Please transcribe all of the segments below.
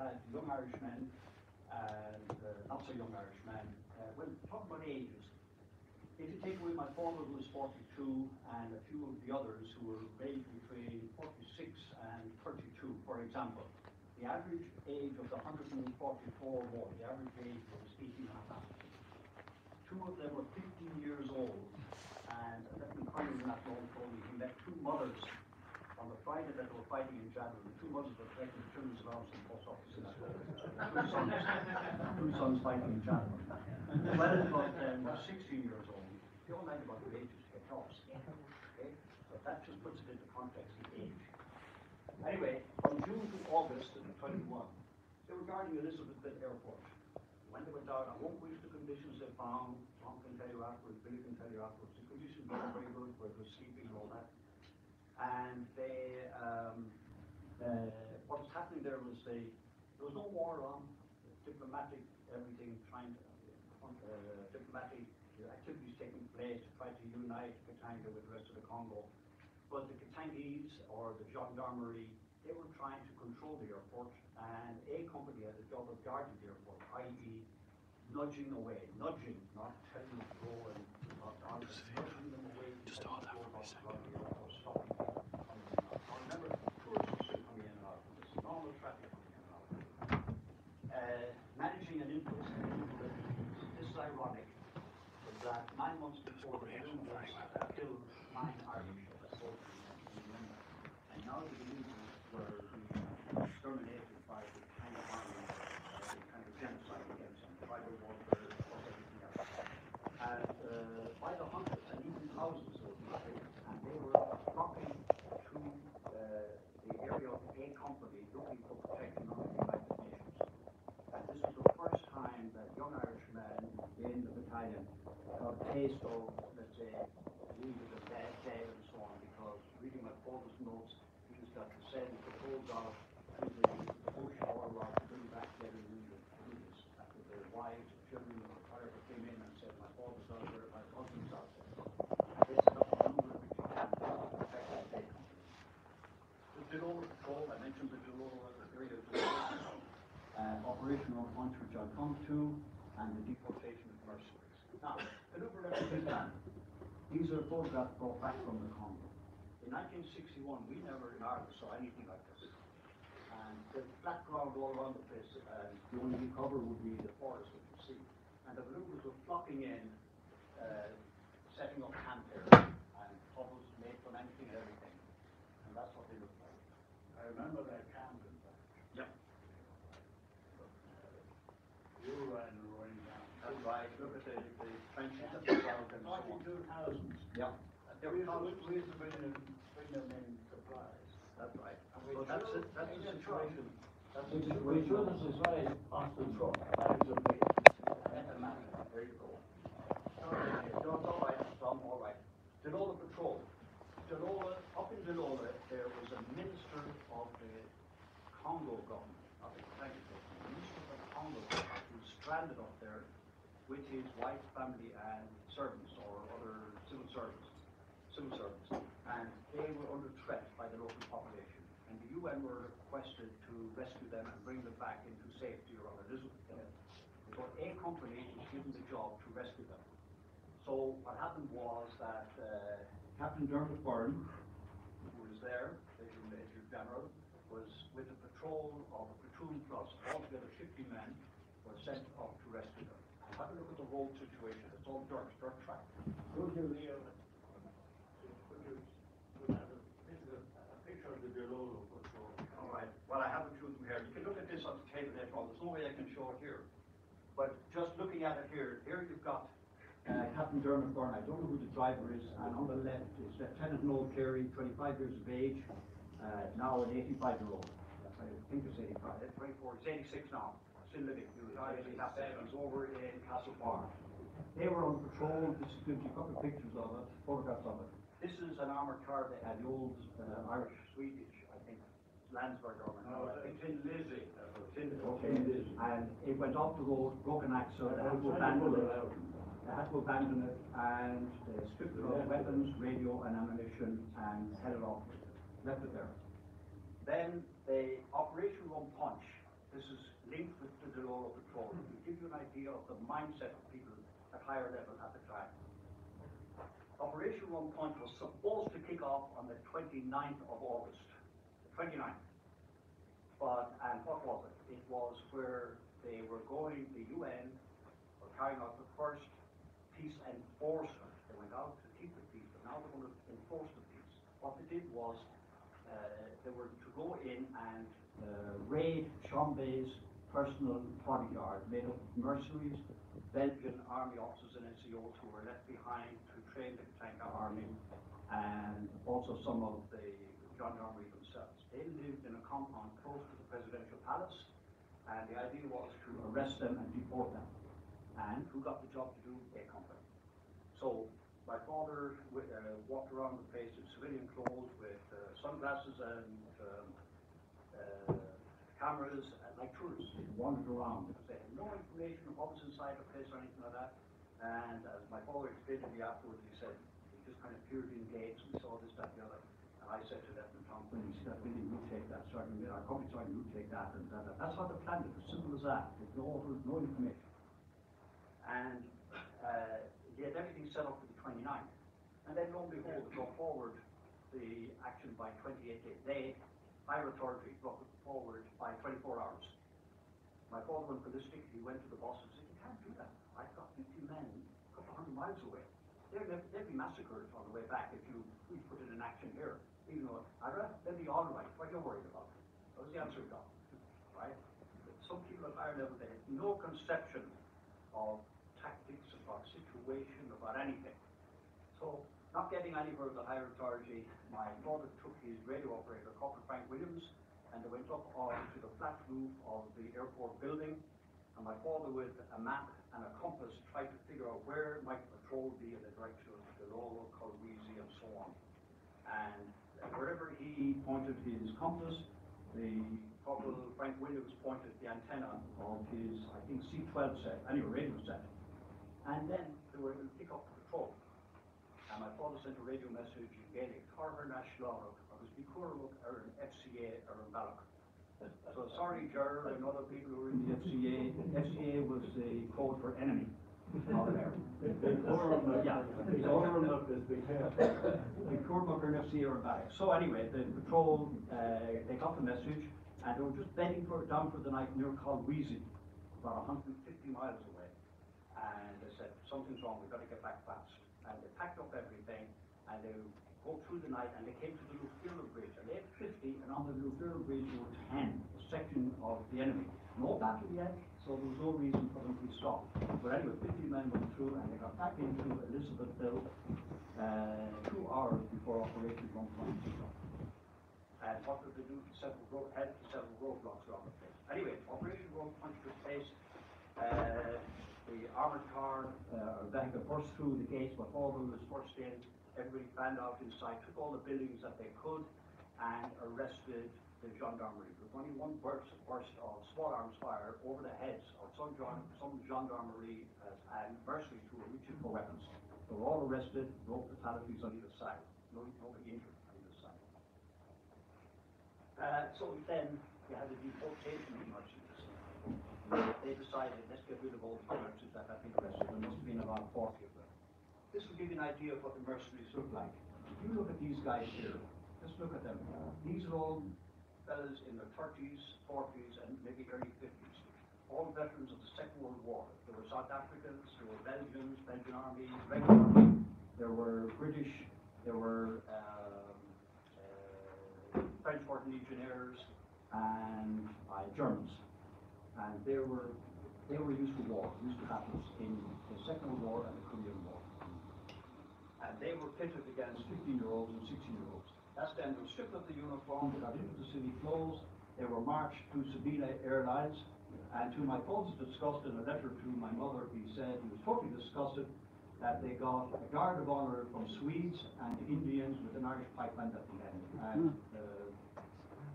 had young Irishmen and uh, not so young Irishmen. Uh, well, talking about ages, if you take away my father who was 42 and a few of the others who were ranged between 46 and 32, for example, the average age of the 144 boy, the average age was 18 and a half. Two of them were 15 years old, and let me find in that told me he met two mothers the that were fighting in Jadotville. The two mothers were collecting children's allowance in post offices. two sons, two sons fighting in Jadotville. The eldest of them 16 years old. They all lied about their ages to get jobs. Okay, so that just puts it into context of age. Anyway, from June to August of 21, they were guarding Elizabeth Airport. When they went down, I won't wish the conditions they found. Tom can tell you afterwards, Billy can tell you afterwards. The conditions were very good, where it was sleeping and all that. And they, um, uh, what was happening there was they, there was no war on, diplomatic, everything, trying to, uh, diplomatic activities taking place to try to unite Katanga with the rest of the Congo. But the Katangese or the gendarmerie, they were trying to control the airport, and a company had the job of guarding the airport, i.e. nudging away, nudging, not telling them to go and not nudging them away. Just all that would be Stopping people coming in and out. Now, remember, tourists are still coming in and out, there's normal traffic coming in and out. Uh, managing an influx of new refugees, this is ironic, was that nine months before the Baluba was still nine Irish soldiers, you remember. And now the Balubas were being exterminated by the kind of army, uh, the kind of genocide against them, tribal warfare, plus everything else. And uh, by the hundreds and even thousands of them, and they were flocking to uh, the area of a company looking for protection under the United Nations. And this was the first time that young Irishmen in the battalion got of, let's say, it as dead, dead and so on, because reading my father's notes, he to have to send patrols out to the bush all around to bring back and wounded police after their wives, children, or whatever came in and said, my father's out there, my husband's out there. And set up a number camps to protect the day company. The Dilolo Patrol, I mentioned the Dilolo area of Dilolo, uh, operational which I'll come to, and the deportation of mercenaries. Now, maneuver refugee camp. These are photographs brought back from the Congo. In 1961, we never in Ireland saw anything like this. And the flat ground all around the place, and the only cover would be the forest, which you see. And the maneuvers were flocking in, uh, setting up camp there, and hovels made from anything and everything. And that's what they looked like. I remember that camp in fact. Yeah. You ran Roaring down. That's right, look at the, the trenches that they found and so on. Forty-two thousand. Yeah. They We were used to, we used to bring them, bring them in supplies. That's right. And we that's it, drove that's the a truck. situation. That's the We should, we situation. shouldn't decide off the truck, that is a bit. There you go. Okay, no, it's all right, Tom, all right. Dilolo Patrol. Dilolo, up in Dilolo, there was a minister of the Congo government, not the Frankish government, a minister of the Congo government who was stranded up there with his wife, family, and servants or other civil servants, civil servants. And they were under threat by the local population. And the UN were requested to rescue them and bring them back into safety around Elizabeth. So a company was given the job to rescue them. So what happened was that uh, Captain Dermot Byrne, who was there, the Major General, was with a patrol of a platoon plus, altogether 50 men, were sent up to rescue them. And have a look at the road situation. It's all dirt, dirt track. Could you, Leo, could you, could have a picture, a picture of the Dilolo patrol? All right, well, I have it through them here. You can look at this on the table later on. There's no way I can show it here. But just looking at it here, here you've got uh, Captain Dermot Byrne. I don't know who the driver is. And on the left is Lieutenant Noel Carey, 25 years of age, uh, now an 85-year-old. I think it's 85, it's 24, he's 86 now, still living. He was obviously captain. He's over in Castlebar. They were on patrol. This gives you a couple of pictures of it, photographs of it. This is an armored car they had, the old uh, Irish, Swedish, Landsverk armored No, it's in Lizzie. Okay, and it went off the road, broken axle, they had to abandon it. They had to abandon it and they stripped it of weapons, radio and ammunition and headed off, left it there. Then the Operation Rum Punch This is linked with the Dilolo Patrol, to give you an idea of the mindset of people at higher level at the time. Operation Rum Punch was supposed to kick off on the 29th of August, the 29th. But, and what was it? It was where they were going, the UN were carrying out the first peace enforcement. They went out to keep the peace, but now they're going to enforce the peace. What they did was, uh, they were to go in and uh, raid Tshombe's personal bodyguard made up of mercenaries, Belgian army officers and NCOs who were left behind to train the Katanga army, and also some of the gendarmerie. They lived in a compound close to the presidential palace, and the idea was to arrest them and deport them. And who got the job to do? A company. So my father uh, walked around the place in civilian clothes with uh, sunglasses and um, uh, cameras, like tourists. He wandered around because they had no information of what was inside the place or anything like that. And as my father explained to me afterwards, he said, he just kind of peered in gates and saw this, that, the other. I said to Lieutenant Thompson, he said, Billy, you take that, Sergeant Miller, our company sergeant, you take that, and that, that. That's how they planned it, as simple as that. There's no, no information. And, uh, he had everything set up for the 29th. And then lo and behold, brought forward the action by twenty-eight days. They, higher authority, brought it forward by twenty-four hours. My father went ballistic, he went to the boss and said, you can't do that. I've got fifty men, a couple of hundred miles away. They'll be massacred on the way back if you, we put in an action here. Even though, I'd rather, they'll be all right, what are you worried about? That was the answer we got, right? But Some people at higher level, they have no conception of tactics, about situation, about anything. So, not getting anywhere with the higher authority, my father took his radio operator, Corporal Frank Williams, and they went up onto the flat roof of the airport building. And my father, with a map and a compass, tried to figure out where might the patrol be in the direction of the Dilolo, Kolwezi, and so on. And wherever he pointed his compass, the Corporal Frank Williams pointed the antenna of his, I think, C-12 set, anyway, radio set. And then they were able to pick up the patrol. And my father sent a radio message in Gaelic, Carver National, I was Bicurlook or an FCA or an Balloch. So sorry, Gerald and other people who were in the FCA, FCA was the code for enemy out there. All around the- the Cormac or FCA or Balloch. So anyway, the patrol, uh, they got the message and they were just bedding for, down for the night near Kolwezi, about hundred and fifty miles away. And they said, something's wrong, we've got to get back fast. And they packed up everything, and they go through the night, and they came to the Lufira Bridge, and they had fifty, and on the Lufira Bridge were ten, a section of the enemy. No battle yet, so there was no reason for them to stop. But anyway, fifty men went through, and they got back into Elizabethville, uh, two hours before Operation One Point Zero. And what did they do? Several road, had several roadblocks around the place. Anyway, Operation One Point took place, uh, the armored car, uh, vehicle burst through the gates, my father was first in, everybody fanned out inside, took all the buildings that they could, and arrested the gendarmerie. Was only one burst, burst of small arms fire over the heads of some gen, some gendarmerie, uh, and mercenaries who were reaching for weapons. They were all arrested, no fatalities on either side, no, nobody injured on either side. Uh, so then, you had the deportation of mercenaries they decided, let's get rid of all the mercenaries that have been arrested, there must have been about forty of them. This will give you an idea of what the mercenaries look like. If you look at these guys here, just look at them. These are all fellas in their thirties, forties, and maybe early fifties. All veterans of the Second World War. There were South Africans, there were Belgians, Belgian army, regular army, there were British, there were, um, uh, French Foreign Legionnaires, and, uh, Germans and they were, they were used to war, used to battles in the Second World War and the Korean War. And they were pitted against fifteen-year-olds and sixteen-year-olds. That's then, they were stripped of the uniform, they got into the city clothes, they were marched to Sabena Airlines, and to my father's disgust, in a letter to my mother, he said he was totally disgusted that they got a guard of honor from Swedes and Indians with an Irish pipeline at the end. And, uh,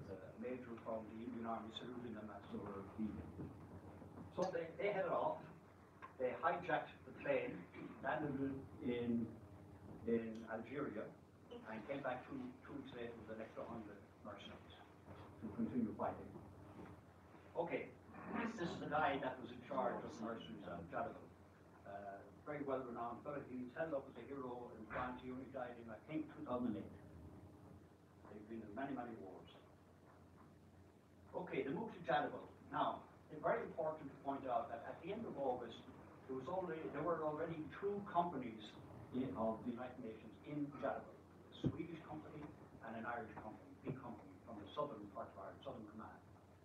the major from the Indian Army saluting them as they were leaving. So they, they headed off, they hijacked the plane, landed in, in Algeria, and came back two, later with an extra hundred mercenaries to continue fighting. Okay, this is the guy that was in charge of nurseries at Jadotville. Uh, very well renowned fellow, he's held up as a hero in France, he only died in, I think, two thousand and eight. They've been in many, many wars. Okay, the move to Jadotville. Now, it's very important to point out that at the end of August, there was already, there were already two companies of the United Nations in Jadotville. A Swedish and an Irish company, big company from the southern part of Ireland, Southern Command.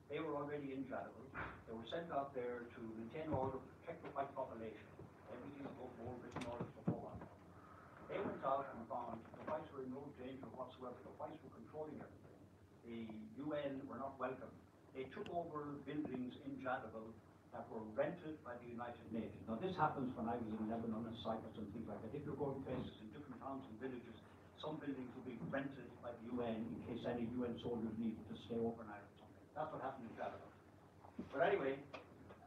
They were already in Jadotville. They were sent out there to maintain order, protect the white population. Everything above board, written orders before that. They went out and found the whites were in no danger whatsoever. The whites were controlling everything. The UN were not welcome. They took over buildings in Jadotville that were rented by the United Nations. Now, this happens when I was in Lebanon and Cyprus and things like that. If you're going places in different towns and villages, some buildings will be rented by the UN in case any UN soldiers needed to stay overnight or something. That's what happened in Jadotville. But anyway,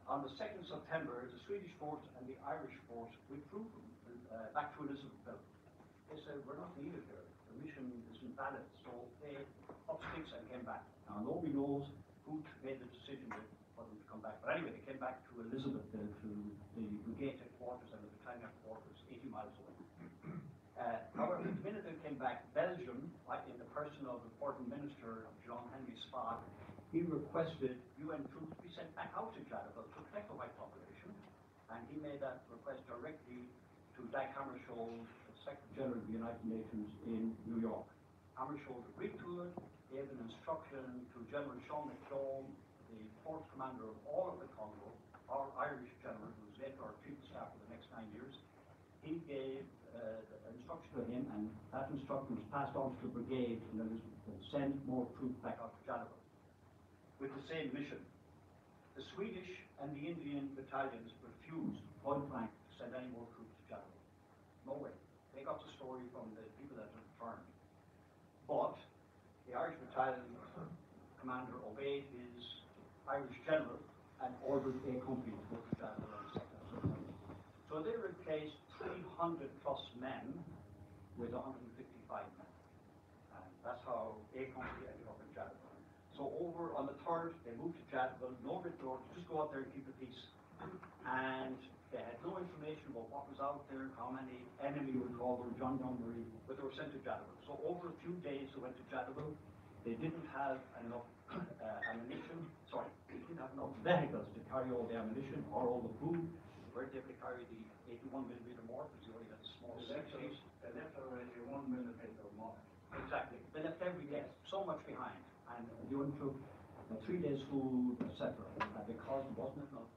on the second September, the Swedish force and the Irish force withdrew uh, back to Elizabethville. They said, we're not needed here, the mission is invalid, so they up sticks and came back. Now, nobody knows who made the decision for them to come back, but anyway, they came back to Elizabethville, to the brigade headquarters and the battalion headquarters, eighty miles away. Uh, however, the minute they came back, Belgium, like in the person of the foreign minister, Jean-Henri Spaak, he requested UN troops be sent back out to Jadotville to protect the white population. And he made that request directly to Dag Hammarskjöld, Secretary General of the United Nations in New York. Hammarskjöld agreed to it, gave an instruction to General Sean McClone, the fourth commander of all of the Congo, our Irish general, who was later our chief of staff for the next nine years. He gave instruction to him, and that instruction was passed on to the brigade in Elizabethville, send more troops back out to Jadotville with the same mission. The Swedish and the Indian battalions refused, point blank, to send any more troops to Jadotville. No way. They got the story from the people that had returned. But the Irish battalion commander obeyed his Irish general and ordered a company to go to September. So they replaced three hundred plus men with hundred and fifty-five men. And that's how a company ended up in Jadotville. So over on the third, they moved to Jadotville, no written orders, just go out there and keep the peace. And they had no information about what was out there, how many enemy were called, or John Dunbury, but they were sent to Jadotville. So over a few days, they went to Jadotville. They didn't have enough uh, ammunition, sorry, they didn't have enough vehicles to carry all the ammunition or all the food. They weren't able to carry the eighty-one millimeter mortars, they only had the small sixties. they left already one millimeter more. Exactly. They left every day, so much behind, and they went through three days' food, etc. And because there wasn't enough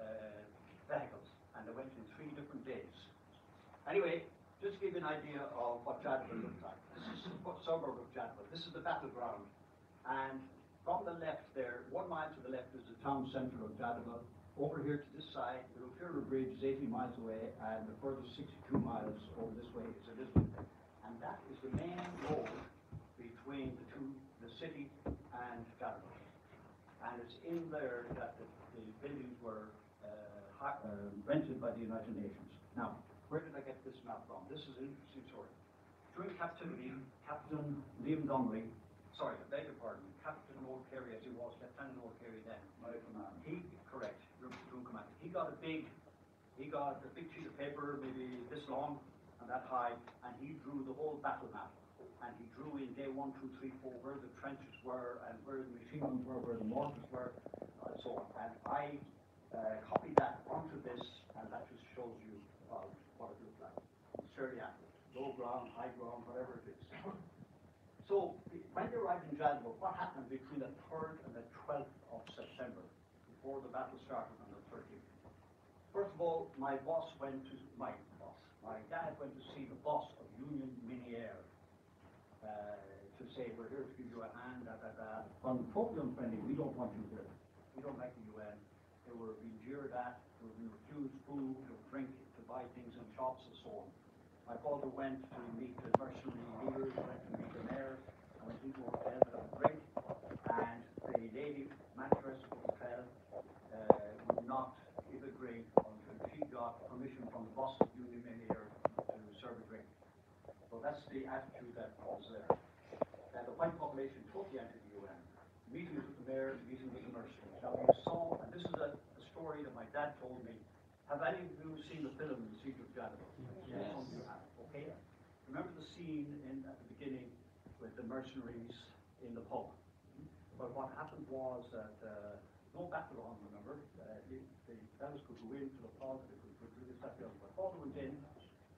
uh, vehicles, and they went in three different days. Anyway, just to give you an idea of what Jadotville looked like. This is a suburb of Jadotville. This is the battleground, and from the left there, one mile to the left is the town centre of Jadotville. Over here to this side, the O'Keefe Bridge is 80 miles away, and the further 62 miles over this way is Elizabeth. And that is the main road between the two, the city and Jadotville. And it's in there that the, the buildings were, uh, uh, rented by the United Nations. Now, where did I get this map from? This is an interesting story. During captivity, Captain Liam Donnelly, sorry, I beg your pardon, Captain O'Carey as he was, Lieutenant O'Carey then, My command. he, correct, he got a big, he got a big sheet of paper, maybe this long and that high, and he drew the whole battle map. And he drew in day one, two, three, four, where the trenches were, and where the machine guns were, where the mortars were, and so on. And I, uh, copied that onto this, and that just shows you about what it looked like. Accurate, low ground, high ground, whatever it is. So, when they arrived in Jadotville, what happened between the third and the twelfth of September, before the battle started on the thirteenth? First of all, my boss went to, my boss, my dad went to see the boss of Union Miniere, uh, to say, we're here to give you a hand, da, da, da. Propium friendly, we don't want you here. We don't like the UN. They were being jeered at, they were being refused food or drink to buy things in shops and so on. My father went to meet the mercenary leaders, went to meet the mayor, and went into a hotel to have a drink. And the lady manageress of the hotel, uh, would not give a drink until she got permission from the boss of to serve a drink. So that's the attitude that was there. And the white population totally anti the UN. Meetings with the mayor, meetings with the mercenaries. Now, you saw, this is a story that my dad told me. Have any of you seen the film The Siege of Jadotville? Yes. Some of you have, okay? Remember the scene in, at the beginning with the mercenaries in the pub? But what happened was that, uh, no battle on, remember? Uh, the, the could go into the pub, they could, could do this, that, the other. Went in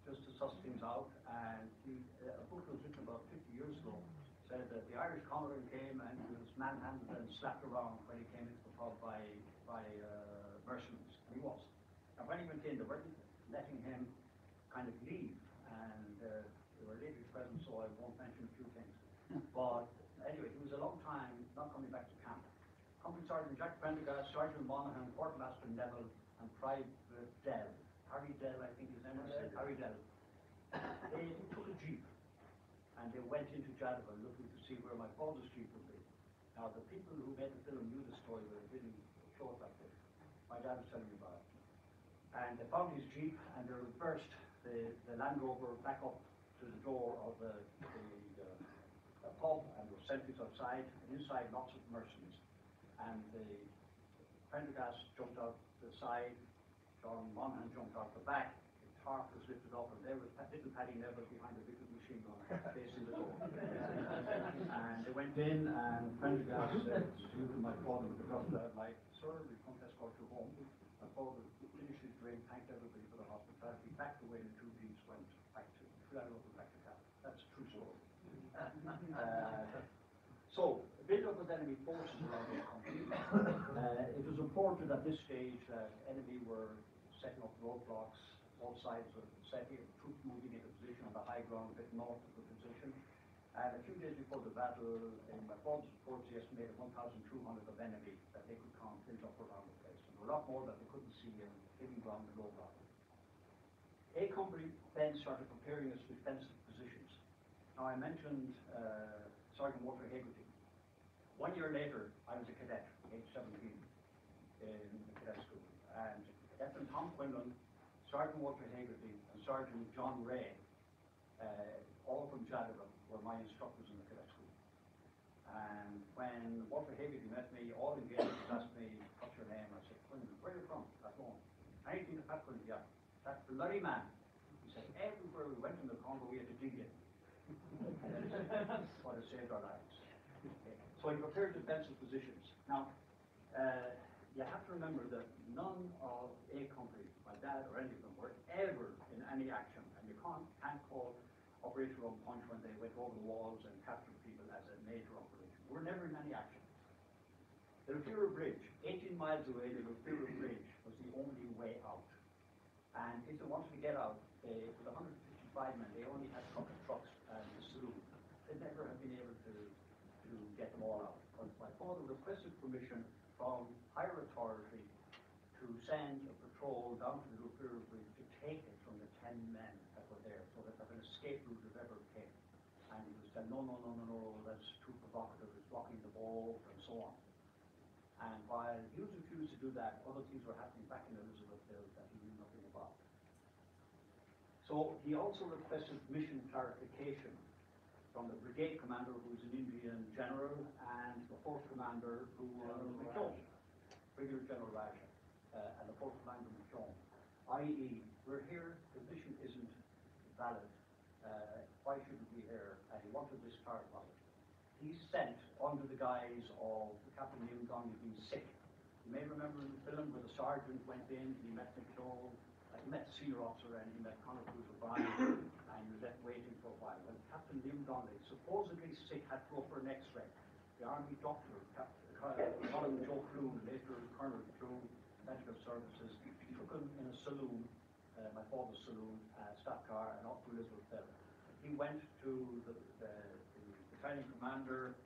just to suss things out, and he, uh, a book was written about fifty years ago said that the Irish commodore came and he was manhandled and slapped around when he came into the pub by, by, uh, mercenaries. He was. And when he went in, they weren't letting him kind of leave, and, uh, there were ladies present, so I won't mention a few things. But anyway, he was a long time not coming back to camp. Company Sergeant Jack Prendergast, Sergeant Monaghan, Quartermaster Neville, and Private Dell. Harry Dell, I think his name was, Harry Dell. They took a jeep and they went into Jadotville looking to see where my father's jeep would be. Now, the people who made the film knew the story, but it show it like this. My dad was telling me about it. And they found his jeep and they reversed the, the Land Rover back up to the door of the, the, uh, pub and there were sentries outside, and inside lots of mercenaries. And the Prendergast jumped out the side, John Monaghan jumped out the back, the tarp was lifted up, and there was little Paddy Neville behind a big machine gun facing the door. And they went in, and Prendergast said to my father, because uh, my sir, we come to escort you home. My father finished his drink, thanked everybody for the hospitality, backed away, the two jeeps went back to, over back to camp. That's a true story. Uh, So, a build-up of enemy forces around the country. Uh, it was reported at this stage that enemy were setting up roadblocks, both sides of the city, troops moving into position on the high ground a bit north of the position. And a few days before the battle, in my father's reports, he estimated one thousand two hundred of enemy that they could count built up around the place. And a lot more that they couldn't see in hidden ground and low ground. A company then started preparing its defensive positions. Now, I mentioned uh, Sergeant Walter Hagerty. One year later, I was a cadet, age 17, in the cadet school. And Captain Tom Quinlan, Sergeant Walter Hagerty, and Sergeant John Ray, uh, all from Jadotville, were my instructors in the cadet school. And when Walter Hagerty met me, all engaged asked me, what's your name? I said, Quinlan, where are you from? Back home. Anything Quinlan? Yeah. That bloody man. He said, everywhere we went in the Congo, we had to dig in. what has saved our lives. So he prepared defensive positions. Now, uh, you have to remember that none of A Company, my dad or any of them, were ever in any action. And you can't, can't call Operation Rum Punch when they went over the walls and captured people as a major operation. We were never in any action. The Lufira Bridge, 18 miles away, the Lufira Bridge was the only way out. And if they wanted to get out, they, with 155 men, they only had truck trucks and a saloon. They'd never have been able to, to get them all out. But my father requested permission from authority to send a patrol down to the Lufira Bridge to take it from the 10 men that were there, so that an escape route if ever came. And he was saying, no, no, no, no, no, that's too provocative, it's blocking the boat and so on. And while he was refused to do that, other things were happening back in Elizabethville that he knew nothing about. So he also requested mission clarification from the brigade commander, who was an Indian general, and the fourth commander, who was McClone, Brigadier General Raja, uh, and the fourth commander McClone. I.e., we're here, the mission isn't valid, uh, why shouldn't we here? And he wanted this clarified. He sent, under the guise of Captain Liam Donnelly being sick. You may remember in the film where the sergeant went in, he met McClone, uh, he met the senior officer, and he met Conor Cruise O'Brien, and he was left waiting for a while. Liam Donnelly, supposedly sick, had to go for an X-ray. The army doctor, Colin Joe Clune, later Colonel Clune, Medical Services, took him in a saloon, uh, my father's saloon, uh, staff car, and up to Elizabethville. He went to the, the, the battalion commander,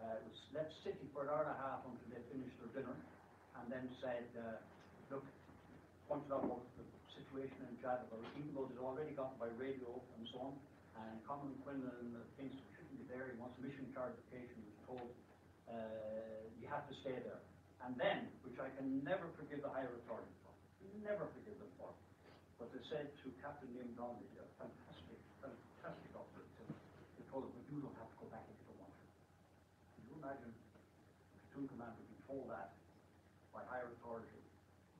uh, was left sitting for an hour and a half until they finished their dinner, and then said, uh, look, pointed out what the situation in Jadotville, even though they'd already gotten by radio and so on, and Common Quinlan thinks we shouldn't be there, he wants mission clarification, He's told, uh, you have to stay there. And then, which I can never forgive the higher authority for, never forgive them for, but they said to Captain Liam Donnelly, a fantastic, fantastic officer, they told him, but you don't have to go back if you don't want to. Can you imagine a platoon commander being told that by higher authority,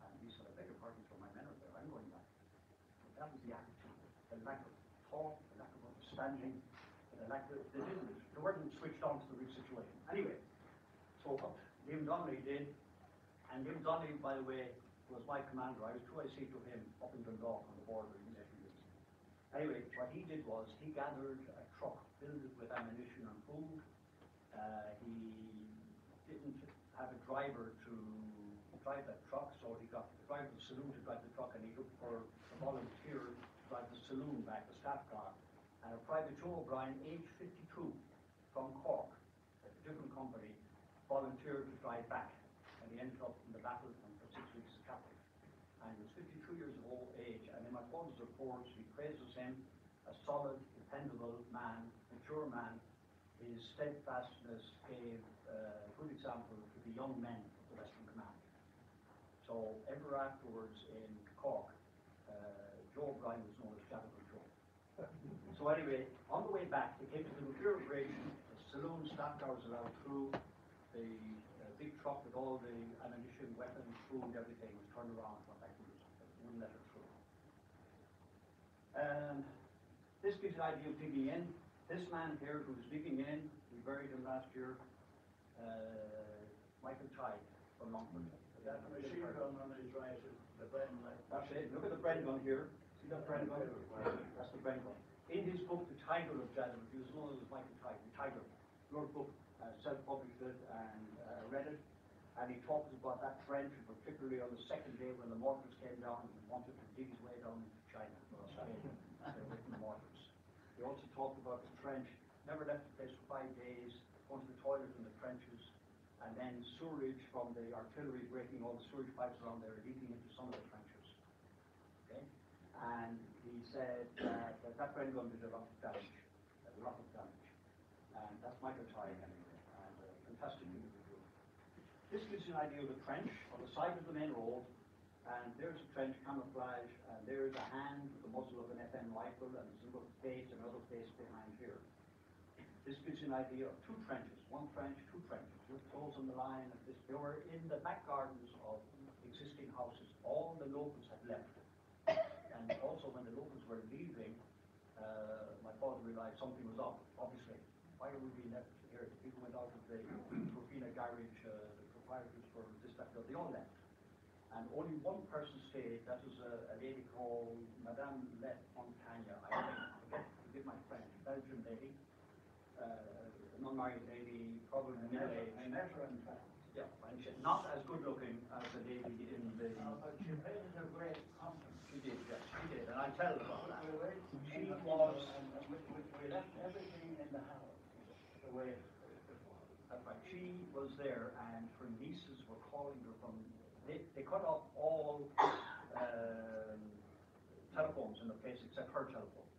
and beg your pardon, so my men are there, I'm going back. That was the attitude, the lack of thought, the understanding, the lack of, they didn't, they weren't switched on to the real situation. Anyway, so what Liam Donnelly did, and Liam Donnelly, by the way, was my commander, I was two I see to him up in Dundalk on the border in. Anyway, what he did was, he gathered a truck filled with ammunition and food, uh, he didn't have a driver to drive that truck, so he got the driver of the saloon to drive the truck, and he looked for a volunteer to drive the saloon back, the staff car. A private Joe O'Brien, age fifty-two, from Cork, a different company, volunteered to drive back. And he ended up in the battle and for six weeks as captive. And he was fifty-two years of old age, and in my father's reports, he praises him, a solid, dependable man, mature man, his steadfastness gave uh, a good example to the young men of the Western Command. So ever afterwards in Cork, uh, Joe O'Brien was known as Joe. So anyway, on the way back, they came to the Imperial Bridge, the saloon staff cars allowed through, the uh, big truck with all the ammunition, weapons, food, everything was turned around and went back to the wouldn't let it through. And this gives you an idea of digging in. This man here who was digging in, we buried him last year, uh, Michael Tide from Longford. That machine gun on his right, the Bren. That's it, look at the Bren gun here, see that Bren gun? That's the Bren gun. In his book, The Tiger of Jazz, he was known as Michael Tiger, the Tiger, wrote a book, uh, self-published it and, uh, read it. And he talks about that trench, particularly on the second day when the mortars came down, and he wanted to dig his way down into China or Australia, with the mortars. He also talked about the trench, never left the place for five days, going to the toilet in the trenches, and then sewerage from the artillery breaking all the sewage pipes around there, leaking into some of the trenches. Okay? And he said that that, Bren gun did a lot of damage, a lot of damage. And that's Tye anyway, and a fantastic individual. This gives you an idea of the trench on the side of the main road, and there's a trench camouflage, and there's a hand with the muzzle of an FN rifle, and a little face, and another face behind here. This gives you an idea of two trenches, one trench, two trenches, with those on the line of this. They were in the back gardens of existing houses. All the locals had left. And also when the locals were leaving, uh, my father realized something was up, obviously. Why are we being left here? People went out of the Profina garage, uh, the proprietors for this, that, they all left. And only one person stayed, that was a, a lady called Madame Let Montagne, I forget, forgive my French, Belgian lady, uh, non-married lady, probably middle age. I met her in fact. Yeah, and not as good looking as the lady in the, Uh, but she paid a great compliment. she did, yes, she did, and I tell about that. She was- we, left everything in the house, the way it was. She was there and her nieces were calling her from, they, they cut off all, um, telephones in the place except her telephone.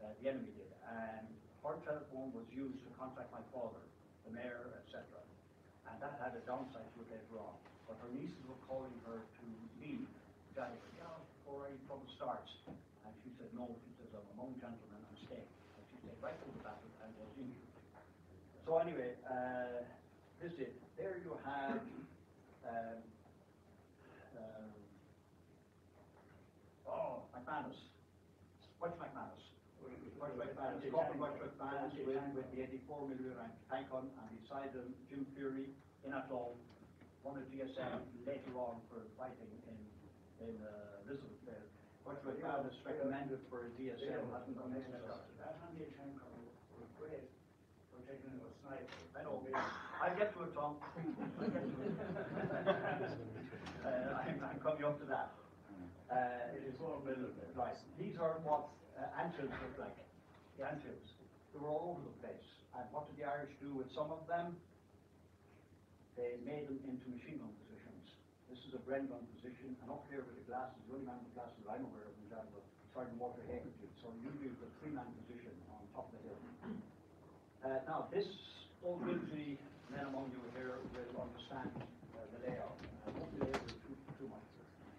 Uh, the enemy did, and her telephone was used to contact my father, the mayor, etc. And that had a downside to it later on. But her nieces were calling her to leave, yeah, before any trouble starts. And she said, no, she says, I'm a young gentleman, I'm staying. And she stayed right through the battle and was injured. So anyway, uh, this is, there you have, um, um, oh, McManus, Butch McManus. Butch McManus, Corporal Butch McManus with, with the eighty-four millimeter tank on, and beside him, Jim Fury in Athlone, one of GSM later on for fighting in, in, uh, Elizabethville. Butch McManus recommended for a DSM, hasn't done anything else. That handy tank was for taking a sniper. I know, I'll get to it, Tom. I'll get to it. Uh, I'm, I'm coming up to that. Uh, it is all built, right, these are what uh, anthills look like, the anthills. They were all over the place, and what did the Irish do with some of them? They made them into machine gun positions. This is a Bren gun position, and up here with the glasses, the only man with glasses I'm aware of in Jadotville, Sergeant Walter Hagerty. So usually it's a three-man position on top of the hill. Uh, now, this old military men among you here will understand uh, the layout. I won't belabor it too, too much.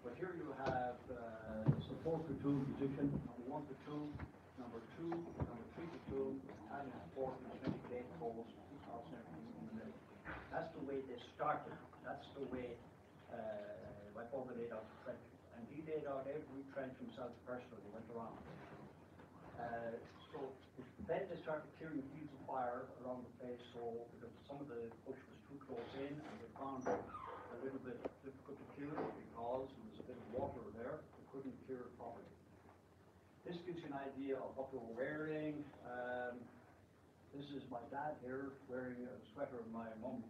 But here you have uh, support platoon position, number one platoon, number two, number three platoon, battalion support, and twenty-eight poles, two thousand everything in the middle. That's the way they started. That's the way uh, my father laid out trenches. And he laid out every trench himself personally, went around. Uh, so then they started clearing fields of fire around the place, so because some of the bush was too close in and they found it a little bit difficult to clear because there was a bit of water there, they couldn't clear it properly. This gives you an idea of what they were wearing. Um, this is my dad here wearing a sweater of my mum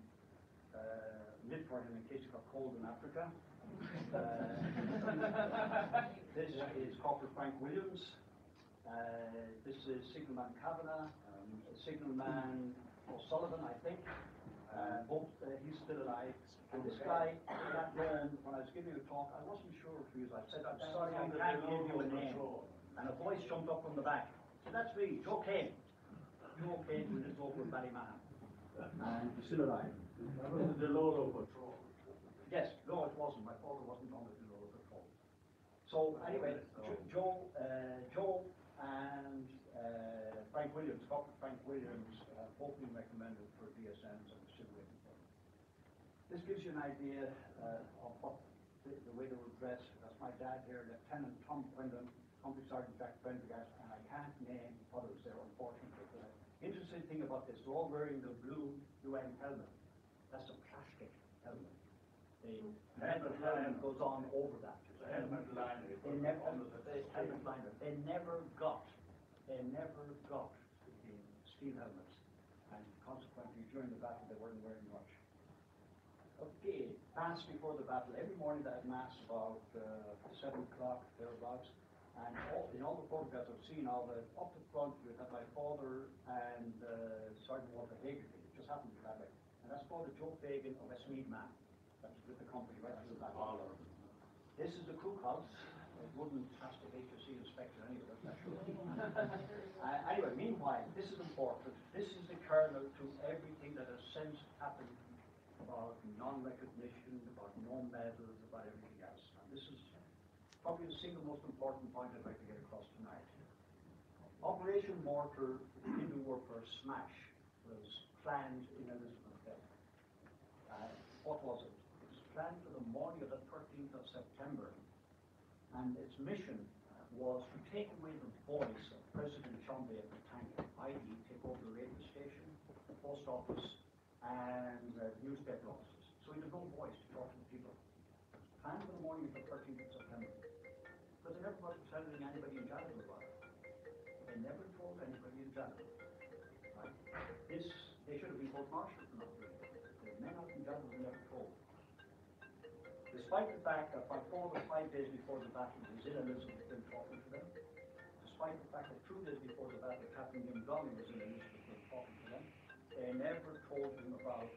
uh, knit for him in case he got cold in Africa. Uh, this is Corporal Frank Williams. Uh, this is Signalman Kavanagh, um, Signalman O'Sullivan, I think. Uh, both, uh, he's still alive. And this guy, that man, when I was giving you a talk, I wasn't sure if he was, I said, I'm sorry, I can't give you a name. And a voice jumped up from the back. So that's me, Joe Kane. Joe Kane, who lives over in Ballymahon. And he's still alive. That was the Lolo patrol. Yes, no, it wasn't. My father wasn't on the Delo patrol. So anyway, Jo- Joe, uh, Joe and, uh, Frank Williams, Corporal Frank Williams, uh, both been recommended for DSMs and agency. This gives you an idea, uh, of what, the, the way they were dressed. That's my dad here, Lieutenant Tom Quinlan, Company Sergeant Jack Prendergast, and I can't name others there unfortunately. But interesting thing about this, they're all wearing the blue UN helmet. That's a helmet. The metal helmet goes on over that. It's a helmet liner. you They never, the they, never got, they never got the steel helmets. And consequently, during the battle, they weren't wearing much. Okay, mass before the battle, every morning they had mass about, uh, seven o'clock, thereabouts. And all, in all the photographs I've seen, all the, up the front, you had my father and, uh, Sergeant Walter Hagerty, it just happened to be that way. And that's Father Joe Fagan of a Westmeath Man, with the company right through the battle. This is the crew house. It wouldn't pass the HSC inspection anyway, that's not sure. Uh, anyway, meanwhile, this is important. This is the kernel to everything that has since happened about non-recognition, about no medals, about everything else. And this is probably the single most important point I'd like to get across tonight. Operation Morthor, the Hindu word smash, was planned in Elizabethville. Uh, what was it? Planned for the morning of the thirteenth of September. And its mission was to take away the voice of President Tshombe at the time, i.e. take over the radio station, the post office, and uh, newspaper offices. So he had no voice to talk to the people. Planned for the morning of the thirteenth of September. But they never telling anybody in Jadotville about it. They never told anybody in Jadotville. Despite the fact that by four or five days before the battle, he was had been talking to them. Despite the fact that two days before the battle, Captain Donnelly was in the Elizabethton talking to them. They never told him about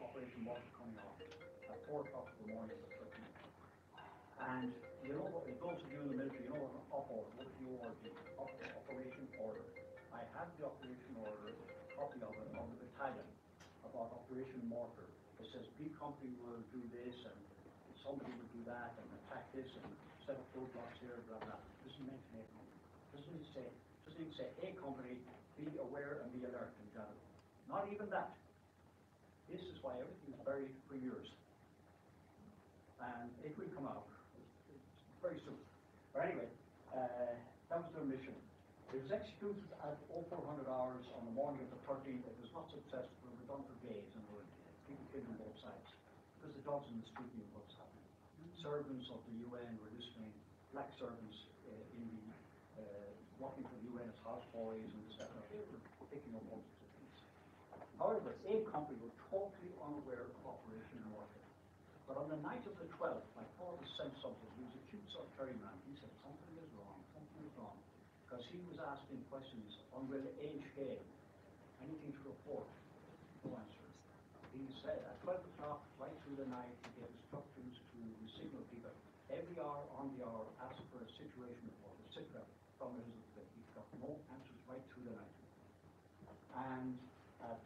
Operation Morthor coming off at four o'clock in the morning of the. And you know what, those of you in the military, you know what an op order, what you order, op, operation order. I have the operation order, copy of it, on the battalion, about Operation Morthor. It says B company will do this, and somebody would do that, and attack this, and set up roadblocks here, blah, blah. Doesn't mention A company. Doesn't even say, doesn't even say A company, be aware and be alert in general. Not even that. This is why everything is buried for years. And it will come out very soon. But anyway, uh, that was their mission. It was executed at 0400 hours on the morning of the 13th. It was not successful. It was done for days and people killed on both sides. Because the dogs in the street knew was happening. Servants of the UN were listening, black servants uh, in the, uh, working for the UN as houseboys and this, that, the. They were picking up all sorts of things. However, A Company were totally unaware of Operation Warfare. But on the night of the 12th, my father sent something. He was a cute solitary man. He said, something is wrong, something is wrong. Because he was asking questions on whether age game, anything to report, no answer. He said at 12 o'clock, right through the night, he gave instructions to the signal people. Every hour on the hour, ask for a situation report, a sit rep from Elizabethville. He got no answers right through the night. And at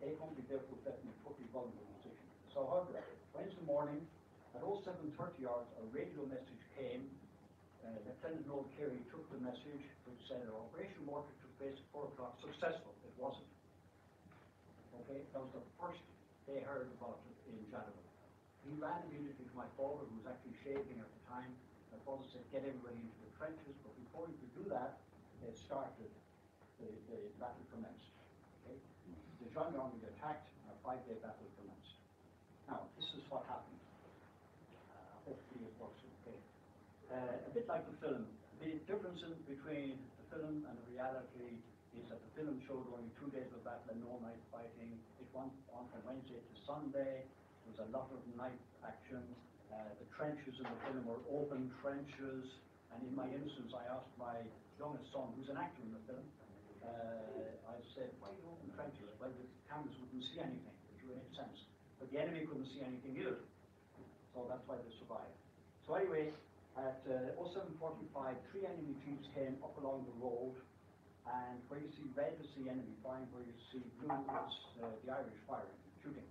A Company, therefore, left in a totally vulnerable position. So however, Wednesday morning, at 0730 hours, a radio message came. Uh, Lieutenant Noel Carey took the message, which said Operation Morthor took place at 4 o'clock, successful. It wasn't. Okay, that was the first they heard about it in Jadotville. he ran immediately to my father, who was actually shaving at the time. My father said, get everybody into the trenches, but before he could do that, it started, the, the battle commenced. Okay? The gendarmerie attacked, and a five-day battle commenced. Now, this is what happened. Uh, hopefully it works okay. Uh, a bit like the film, the difference between the film and the reality is that the film showed only two days of battle and no night fighting. It went on from Wednesday to Sunday. There was a lot of night action. Uh, the trenches in the film were open trenches. And in my innocence, I asked my youngest son, who's an actor in the film, uh, I said, why do you open trenches? Well, the cameras wouldn't see anything, which would make sense. But the enemy couldn't see anything either. So that's why they survived. So anyway, at uh, 0745, three enemy troops came up along the road, and where you see red is the enemy firing, where you see blue is uh, the Irish firing, shooting.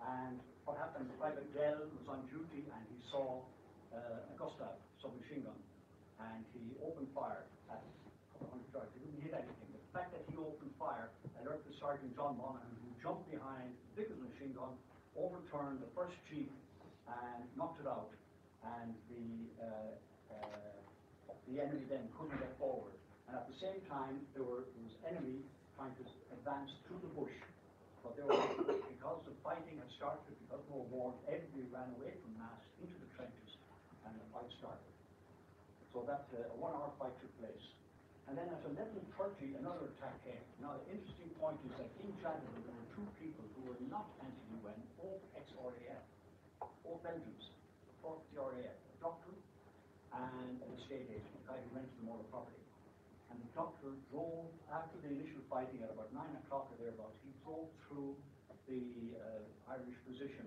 And what happened, Private Dell was on duty and he saw uh, a Gustav submachine gun, and he opened fire at a couple hundred yards. He didn't hit anything. The fact that he opened fire alerted Sergeant John Monaghan, who jumped behind the biggest machine gun, overturned the first jeep and knocked it out, and the uh, uh, the enemy then couldn't get forward. And at the same time, there were there was enemy trying to advance through the bush, but they were because the fighting had started, because they were warned, everybody ran away from Mass into the trenches, and the fight started. So that uh, a one-hour fight took place. And then at 11.30, another attack came. Now, the interesting point is that in January, there were two people who were not anti-UN, both ex-RAF, both Belgians, the RAF, doctor and an estate agent, a guy who rented them all the property. And the doctor drove, after the initial fighting at about 9 o'clock or thereabouts, he drove through the uh, Irish position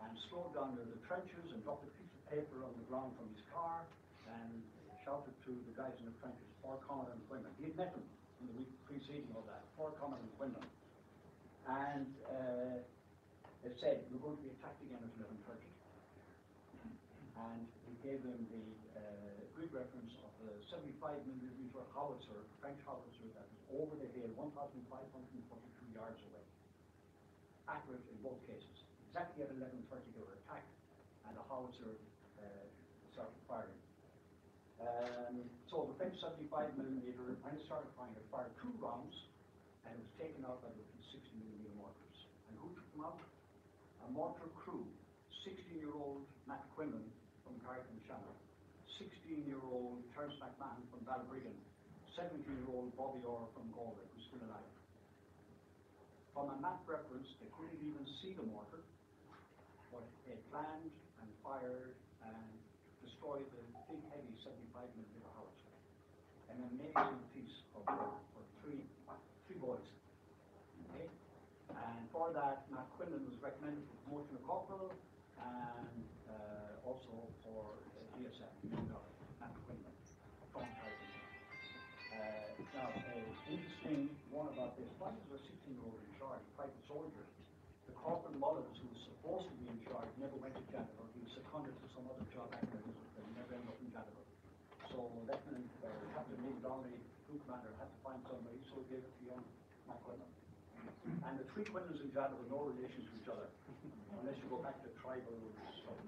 and slowed down near the trenches and dropped a piece of paper on the ground from his car and shouted to the guys in the trenches, for common employment. He had met them in the week preceding all that, for common employment. And uh, they said, we're going to be attacked again at 11.30. And he gave them the uh, good reference of the 75 millimeter howitzer, French howitzer that was over the hill, 1,542 yards away. Accurate in both cases. Exactly at 11.30 they were attacked and the howitzer uh, started firing. Um, so the French 75 millimeter, when it started firing, it fired two rounds and it was taken out by the 60 millimeter mortars. And who took them out? A mortar crew, 16-year-old Matt Quinlan from Carrick-on-Shannon, 16-year-old Terence McMahon from Balbriggan, 17-year-old Bobby Orr from Galway, who's still alive. From a map reference, they couldn't even see the mortar, but they planned and fired and destroyed the big heavy 75 millimeter howitzer. An amazing piece of work for three, three boys. Okay? And for that, Matt Quinlan was recommended for promotion of corporal And the three Quinlans in Jadotville were no relation to each other, unless you go back to tribal stuff.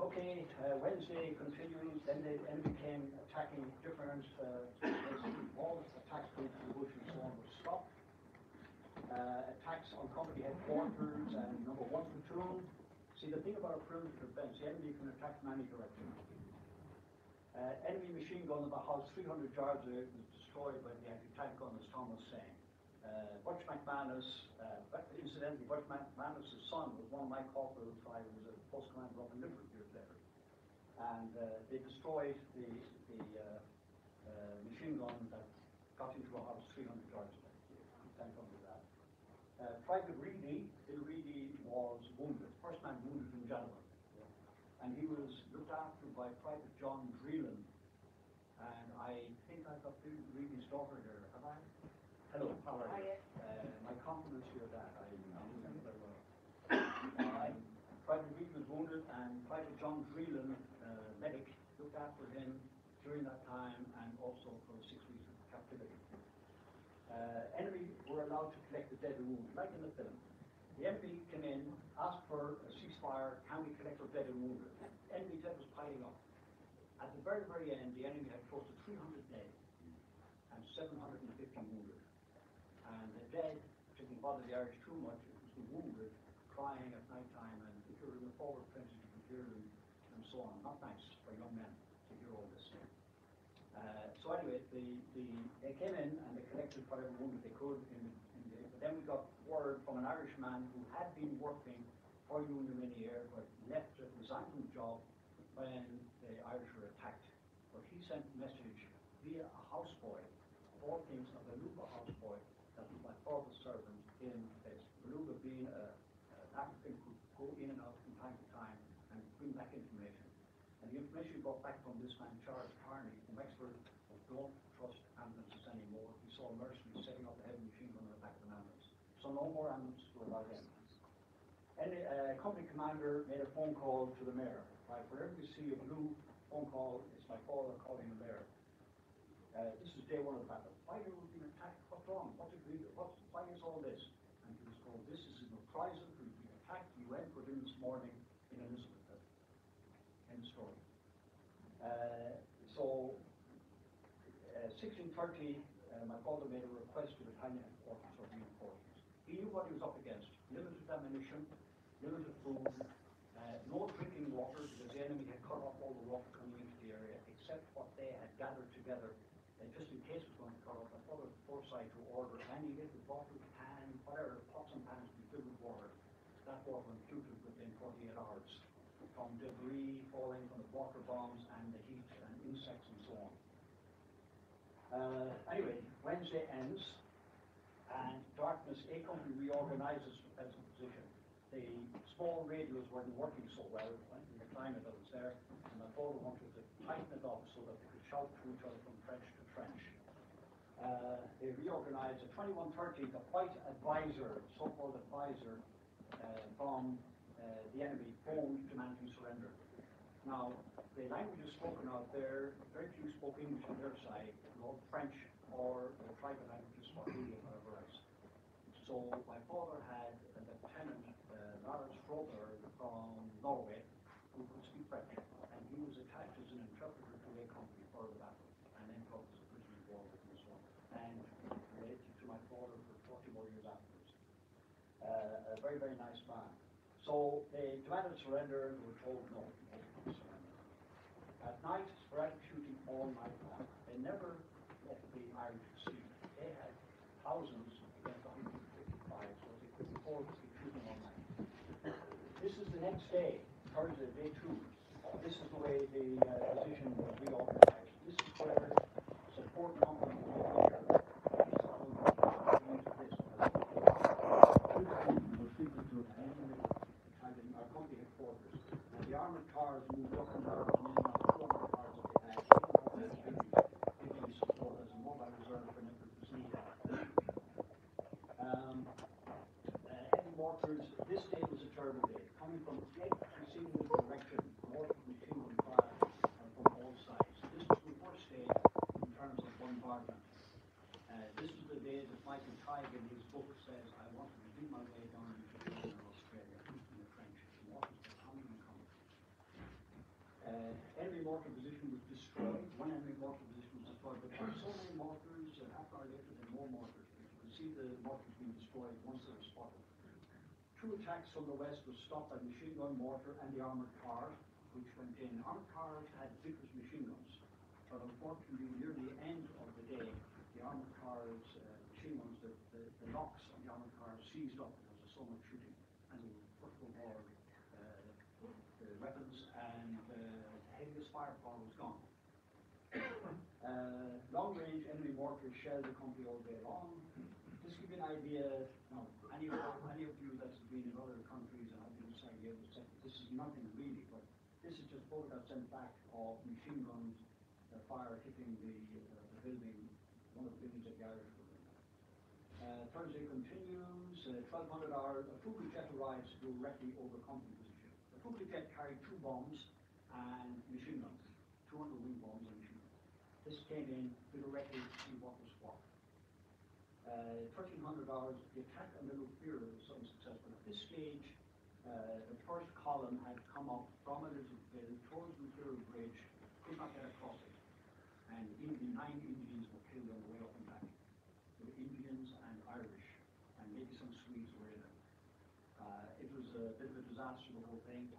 Okay, uh, Wednesday continues, then they enemy came attacking different, uh, all attacks going to the bush and so on were stopped. Uh, attacks on company headquarters and number one platoon. See, the thing about a perimeter defense, the enemy can attack from any direction. Uh, enemy machine gun about house 300 yards away was destroyed by the anti-tank gun, as Tom was saying. Uh, Butch McManus, uh, incidentally, Butch McManus' son was one of my corporals, I was a post commander up in Limerick years. And uh, they destroyed the, the uh, uh, machine gun that got into a house 300 yards away. Tank gun did that. Uh, Private Reedy, Bill Reedy was wounded, first man wounded in January. And he was looked after by Private John Dreelan. And I think I've got Bill Reedy's daughter here, have I? Hello, how are you? Uh, my compliments to your dad, I I knew him very well. Uh, Private Reed was wounded and Private John Dreelan, uh, medic, looked after him during that time and also for six weeks of captivity. Uh, enemy were allowed to collect the dead and wounded, like in the film. The enemy came in, asked for a ceasefire, can we collect our dead and wounded? The Enemy dead was piling up. At the very, very end, the enemy had close to three hundred dead and seven hundred and fifty wounded. And the dead didn't bother the Irish too much, it was the wounded crying at night time, and if you're in the forward trenches, you can hear them and so on. Not nice for young men to hear all this. Uh, so anyway, the, the, they came in and they collected whatever wounded they could in, then we got word from an Irishman who had been working for Union Minière, but left, uh, resigned from the job when the Irish were attacked. But he sent a message via a houseboy, all things, a Baluba houseboy, that was my father's servant in this. Baluba being a, an African who could go in and out from time to time and bring back information. And the information we got back from this man, Charles Carney, from Wexford, was don't trust ambulances anymore. We saw mercenaries setting up a heavy machine gun on the back of an ambulance. So no more ambulances were allowed in. Any, uh, company commander made a phone call to the mayor, right, whenever you see a blue phone call, it's my father calling the mayor. Uh, this is day one of the battle. Why are we being attacked? What's wrong? What's it legal? What's, why is all this? And he was told, this is a reprisal, we've been attacked, you went for in this morning in Elizabeth. End story. Uh, so, uh, sixteen thirty, uh, my father made a request to battalion headquarters for reinforcements. He knew what he was up against, limited ammunition, limited food, uh, no drinking water, because the enemy had cut off all the water coming into the area, except what they had gathered together, uh, just in case it was going to cut off. My father had foresight to order any little bottle, can, whatever, pots and pans to be filled with water. That water imputed within forty-eight hours from debris falling from the water bombs and the heat and insects and so on. Uh, anyway, Wednesday ends, and darkness, A company reorganizes as a position. The small radios weren't working so well in the climate that was there, and my father wanted to tighten it up so that they could shout to each other from trench to trench. Uh, they reorganized at twenty-one thirty, the white advisor, so-called advisor, uh, from, uh, the enemy phoned demanding surrender. Now, the languages spoken out there, very few spoke English on their side, no French or the tribal languages, Swahili. So my father had a lieutenant, uh, Lars Froberg from Norway, who could speak French, and he was attached as an interpreter to a company for the battle, and then brought as a prisoner of war and so on, and related to my father for forty more years afterwards. Uh, a very, very nice man. So they demanded surrender, they were told no. At night, sporadic shooting all night long. They never let the Irish see. They had thousands against hundred and fifty-five, so they could afford to be shooting all night. This is the next day, Thursday, day two. This is the way the uh, position was reorganized. This is where support company was here. Our company headquarters, the armored cars moved up and down, and then our two armored cars that they had, giving support as a mobile reserve whenever it was needed. Um, uh, heavy mortars, this day was a terrible day, coming from eight receiving direction, mortar machine gun fire, and from all sides. This was the worst day in terms. Uh, this is the day that Michael Tighe in his book says, I wanted to do my way down into Australia, in the French, and. Uh, enemy mortar position was destroyed, one enemy mortar position was destroyed, but there were so many mortars, and half hour later, there were more mortars. You could see the mortars being destroyed once they were spotted. Two attacks from the west were stopped by machine gun mortar and the armored car, which went in. Armored cars had Vickers machine guns, but unfortunately, near the end of day, the armored cars, uh, machine guns, the, the, the locks on the armored cars seized up because of so much shooting, and the uh, the weapons and uh, heaviest firepower was gone. Uh, long range enemy mortars shelled the country all day long. Just to give you an idea, now, any of, any of you that's been in other countries and have been inside the this is nothing really, but this is just photographs sent back of machine guns, uh, fire hitting the, uh, the building, one of the buildings at the Irish. Uh, Thursday continues, uh, twelve hundred hours, a Fouga jet arrives directly over company position. The Fouga jet carried two bombs and machine guns, two hundred wing bombs and machine guns. This came in directly to see what was what. Uh, thirteen hundred hours, the attack on the Fear was unsuccessful. At this stage, uh, the first column had come up from Elizabethville towards the Material Bridge, could not get across it. And Indian, nine Indians were killed on the way up and back. Were Indians and Irish, and maybe some Swedes were in it. Uh, it was a bit of a disaster, the whole thing.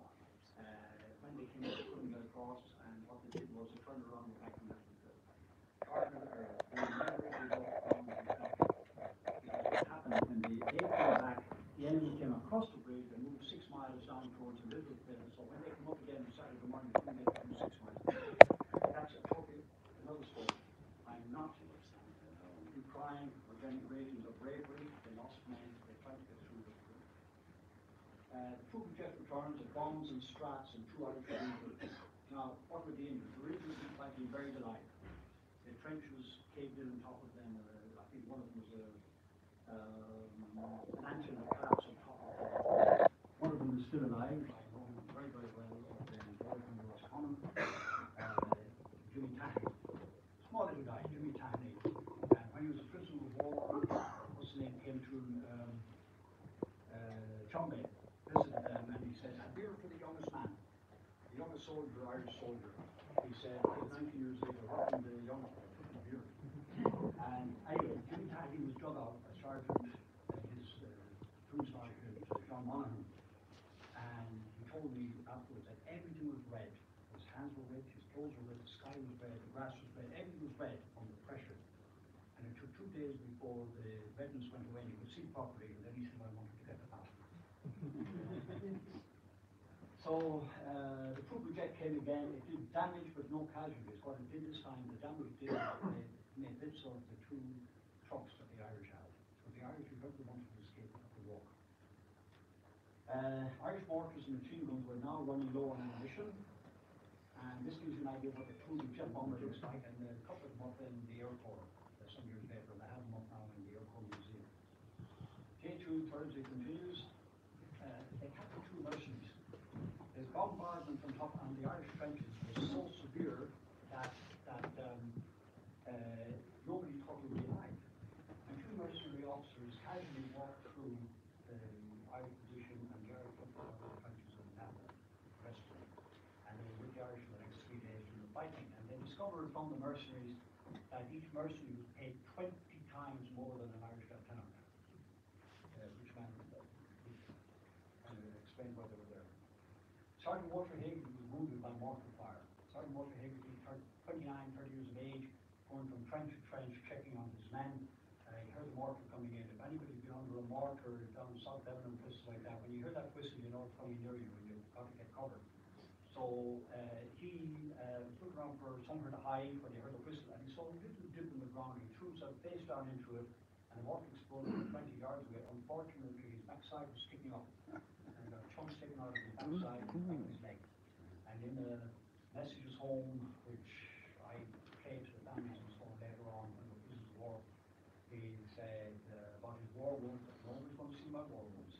Uh, when they came they couldn't get across, and what they did was they turned around and back to got from the. Because what happened they, came back, the enemy came across the bridge and moved six miles down towards Elizabethville, so when they come up again on Saturday morning, couldn't get through six miles. That's a totally another story. I'm not decrying or denigrating the bravery, they lost men, they tried to get through the bridge. Uh, the troop jet bombs and strats and two Irish rangers. Now, what were the injuries? The rangers were fighting buried alive. The trench was caved in on top of them, uh, I think one of them was a, um, an ant in a collapse on top of them. One of them is still alive, I know him very, very well, there in Dorking, in Roscommon. Uh, Jimmy Tahney, small little guy, Jimmy Tahney. And when he was a prisoner of war, what's his name, came to, um, uh, Chumley, visited them, and he said, "A beer for the youngest man, the youngest soldier, Irish soldier." He said, "He's nineteen years later, working the young, beer." And anyway, Jimmy he was dug out by Sergeant, uh, his, uh, Police Sergeant, John Monaghan. And he told me afterwards that everything was red. His hands were red, his clothes were red, the sky was red, the grass was red, everything was red from the pressure. And it took two days before the redness went away and he could see properly, and then he said, I wanted to get the bath. So, the came again, it did damage but no casualties. What it did this time, the damage did, it made bits of the two trucks that the Irish had. So the Irish, who probably wanted to escape, had to walk. Uh, Irish mortars and machine guns were now running low on ammunition. And this gives you an idea of what the two jet bomber looks like, and a couple of them up in the Air Corps, uh, some years later, and have them up now in the Air Corps Museum. J2 Thursday continues, uh, they captured two mercenaries. Bombardment from top on the Irish trenches was so severe that, that, um, uh, nobody thought they would be alive. And two mercenary officers casually walked through the Irish position and the Irish took the trenches and that rested. And they were with the Irish for the next three days through the fighting. And they discovered from the mercenaries that each mercenary was paid twenty times more than an Irish lieutenant. Uh, which meant, that which kind of explained why they were there. Sergeant Walter Hagerty was wounded by mortar fire. Sergeant Walter Hagerty, thir- 29, 30 years of age, going from trench to trench, checking on his men. Uh, he heard the mortar coming in. If anybody's been under a mortar down South Like that, when you hear that whistle, you know it's coming near you and you've got to get covered. So uh, he uh, looking around for somewhere to hide when he heard the whistle, and he saw a little dip in the ground. He threw himself face down into it, and the mortar exploded 20 yards away. Unfortunately, his backside was sticking up, and got chunks sticking out of his backside and his leg. And in the messages home, I played to the families and so on later on when the prisoners of war, he said uh, about his war wounds, that nobody's going to see my war wounds.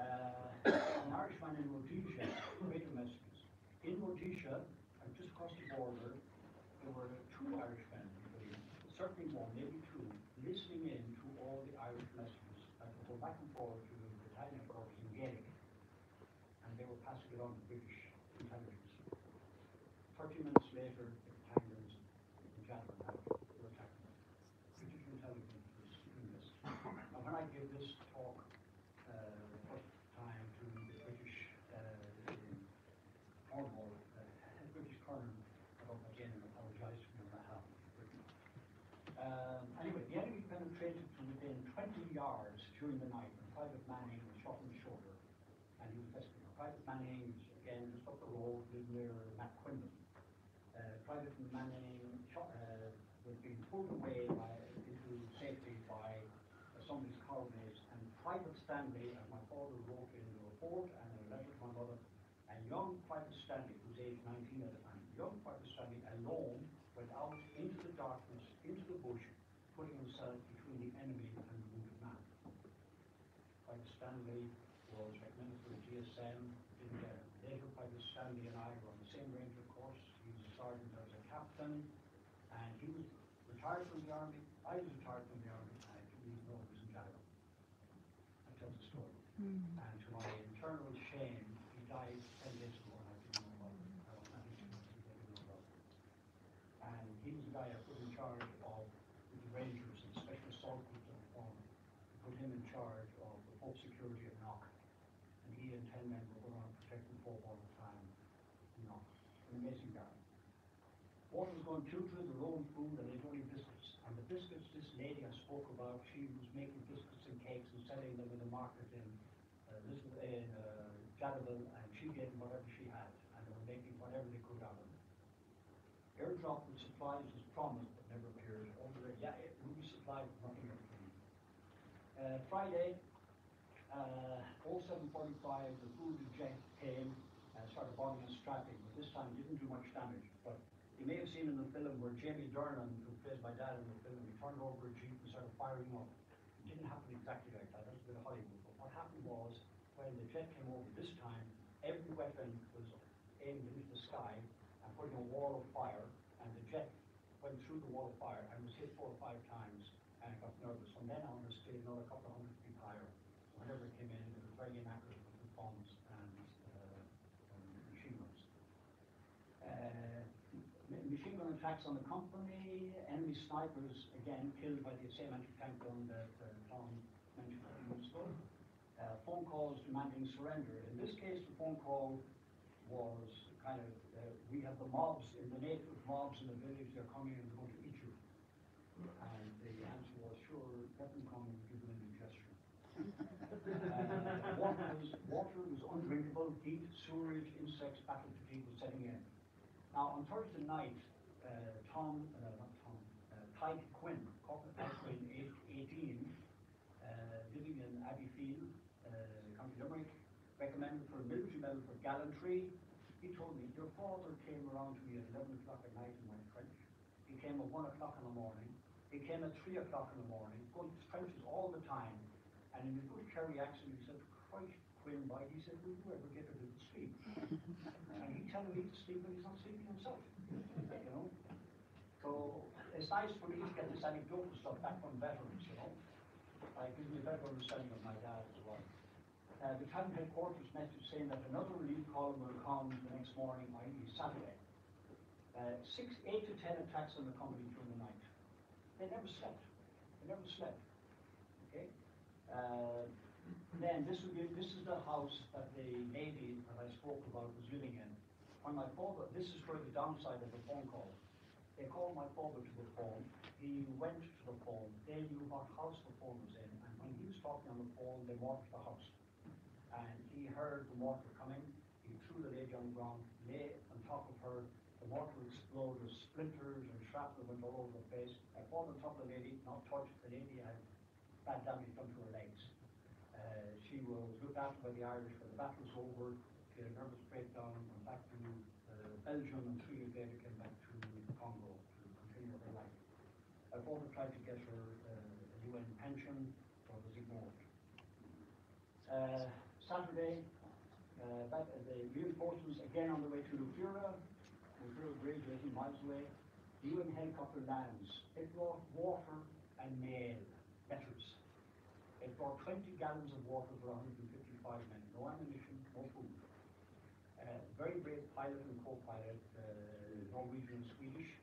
uh, an Irishman in Rhodesia, radio messages. In Rhodesia, and just across the border, there were two Irishmen, I believe, certainly one, maybe two, listening in to all the Irish messages that would go back and forth to the battalion corps in Gaelic. And they were passing it on to British intelligence. Thirty minutes later, the battalions in Japan had were attacking them. British intelligence was doing this. Now, when I gave this talk, uh, the first time to the British, uh, in Cornwall, uh, British colonel, got up again and apologized for my behalf of Britain. Um, anyway, the enemy penetrated to within twenty yards during the night, Private Manning was shot in the shoulder, and he was rescued. Private Manning, again, just up the road, near McQuinlan. Uh, Private Manning shot, uh, was being pulled away by, into safety by uh, somebody's colleagues, and Private Stanley, as my father wrote in the report and in a letter to my mother, and young Private Stanley, who was age nineteen at the time, young Private Stanley alone went out into the darkness, into the bush, putting himself between the enemy and the wounded man. Private Stanley was the GSM, didn't get. Later, Private Stanley and I were on the same ranger course. He was a sergeant, I was a captain, and he was retired from the army. I was retired from the army, and I didn't even know he was in Gallagher. Until charge of with the Rangers and special assault groups on the farm. Put him in charge of the folk security at Knock. And he and ten men were going on protecting folk all the time in Knock. An amazing guy. Water was going through to the own food and they'd only biscuits. And the biscuits this lady I spoke about, she was making biscuits and cakes and selling them in the market in uh, Lisbon, in uh, and she gave whatever she had, and they were making whatever they could out of it. Airdrop with supplies was promised but never appeared. Over there, yeah, it will be supplied, nothing ever came. Uh, Friday, uh, 0745, the food jet came and started bombing and strapping, but this time didn't do much damage. But you may have seen in the film where Jamie Dornan, who plays my dad in the film, he turned over a jeep and started firing up. Didn't happen exactly like that, that's a bit of Hollywood. But what happened was, when the jet came over this time, every weapon was aimed into the sky and putting a wall of fire, and the jet went through the wall of fire and was hit four or five times, and got nervous. From then on, it stayed another couple of hundred feet higher. Whenever it came in, it was very inaccurate with bombs and, uh, and machine guns. Uh, machine gun attacks on the company, enemy snipers, again, killed by the same anti-tank gun that uh, a few minutes ago. Uh, phone calls demanding surrender. In this case, the phone call was kind of, uh, we have the mobs, in the native mobs in the village, they're coming and going to eat you. And the answer was, sure, let them come and give them indigestion. Uh, water was, water was undrinkable, heat, sewerage, insects, battle fatigue was setting in. Now, on Thursday night, uh, Tom, uh, not Tom, uh, Tyke Quinn, Corporate Tyke Quinn, eighteen, uh, living in Abbeyfeale, uh, County Limerick, recommended for a military medal for gallantry. He told me, your father came around to me at eleven o'clock at night in my trench. He came at one o'clock in the morning. He came at three o'clock in the morning, going to trenches all the time. And in a good Kerry accent, he said, Christ, Quinn, boy, he said, will you ever get a little sleep? And he telling me to sleep when he's not sleeping himself, you know? So it's nice for me to get this anecdotal stuff back from veterans, you know? It gives me a better understanding of my dad as well. Uh, the town headquarters message saying that another relief column will come the next morning, i.e. Saturday. Uh, six, eight to ten attacks on the company during the night. They never slept. They never slept. Okay? Uh, then this would be, this is the house that the lady that I spoke about was living in. When my father, this is where the downside of the phone call. They called my father to the phone. He went to the phone. They knew what house the phone was in, and when he was talking on the phone, they mortared the house. And he heard the mortar coming. He threw the lady on the ground, lay on top of her. The mortar exploded, with splinters and shrapnel went all over the place. I fall on top of the lady, not touched. The lady I had bad damage done to her legs. Uh, she was looked after by the Irish when the battle was over. She had a nervous breakdown, went back to uh, Belgium, and three years later came back Congo to continue her life. My father tried to get her uh, a UN pension, but was ignored. Uh, Saturday, uh, back, uh, the reinforcements again on the way to Lufira, Lufira Bridge, 18 miles away. The UN helicopter lands. It brought water and mail, letters. It brought 20 gallons of water for 155 men, no ammunition, no food. Uh, very brave pilot and co-pilot, uh, Norwegian Swedish,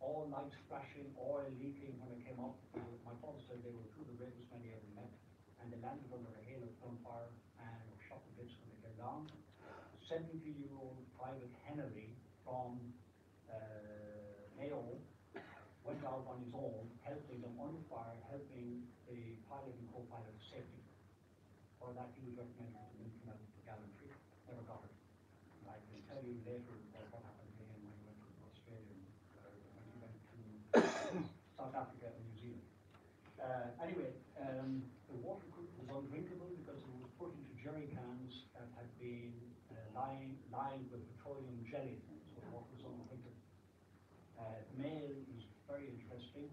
all lights flashing, oil leaking when it came up. My father said they were of the bravest men he ever met, and they landed under a hail of gunfire and shot to bits when they came down. Seventy-year-old Private Henry from uh, Mayo went out on his own, helping them under fire, helping the pilot and co-pilot to safety. For that, he was recommended to the Military Medal for gallantry, never got it. I can tell you later what what happened to him when he went to Australia, uh, when he went to South Africa and New Zealand. Uh, anyway, um, the water coo- was undrinkable because it was put into jerry cans that had been uh, lined, lined with petroleum jelly, so the water was undrinkable. Uh, the mail is very interesting.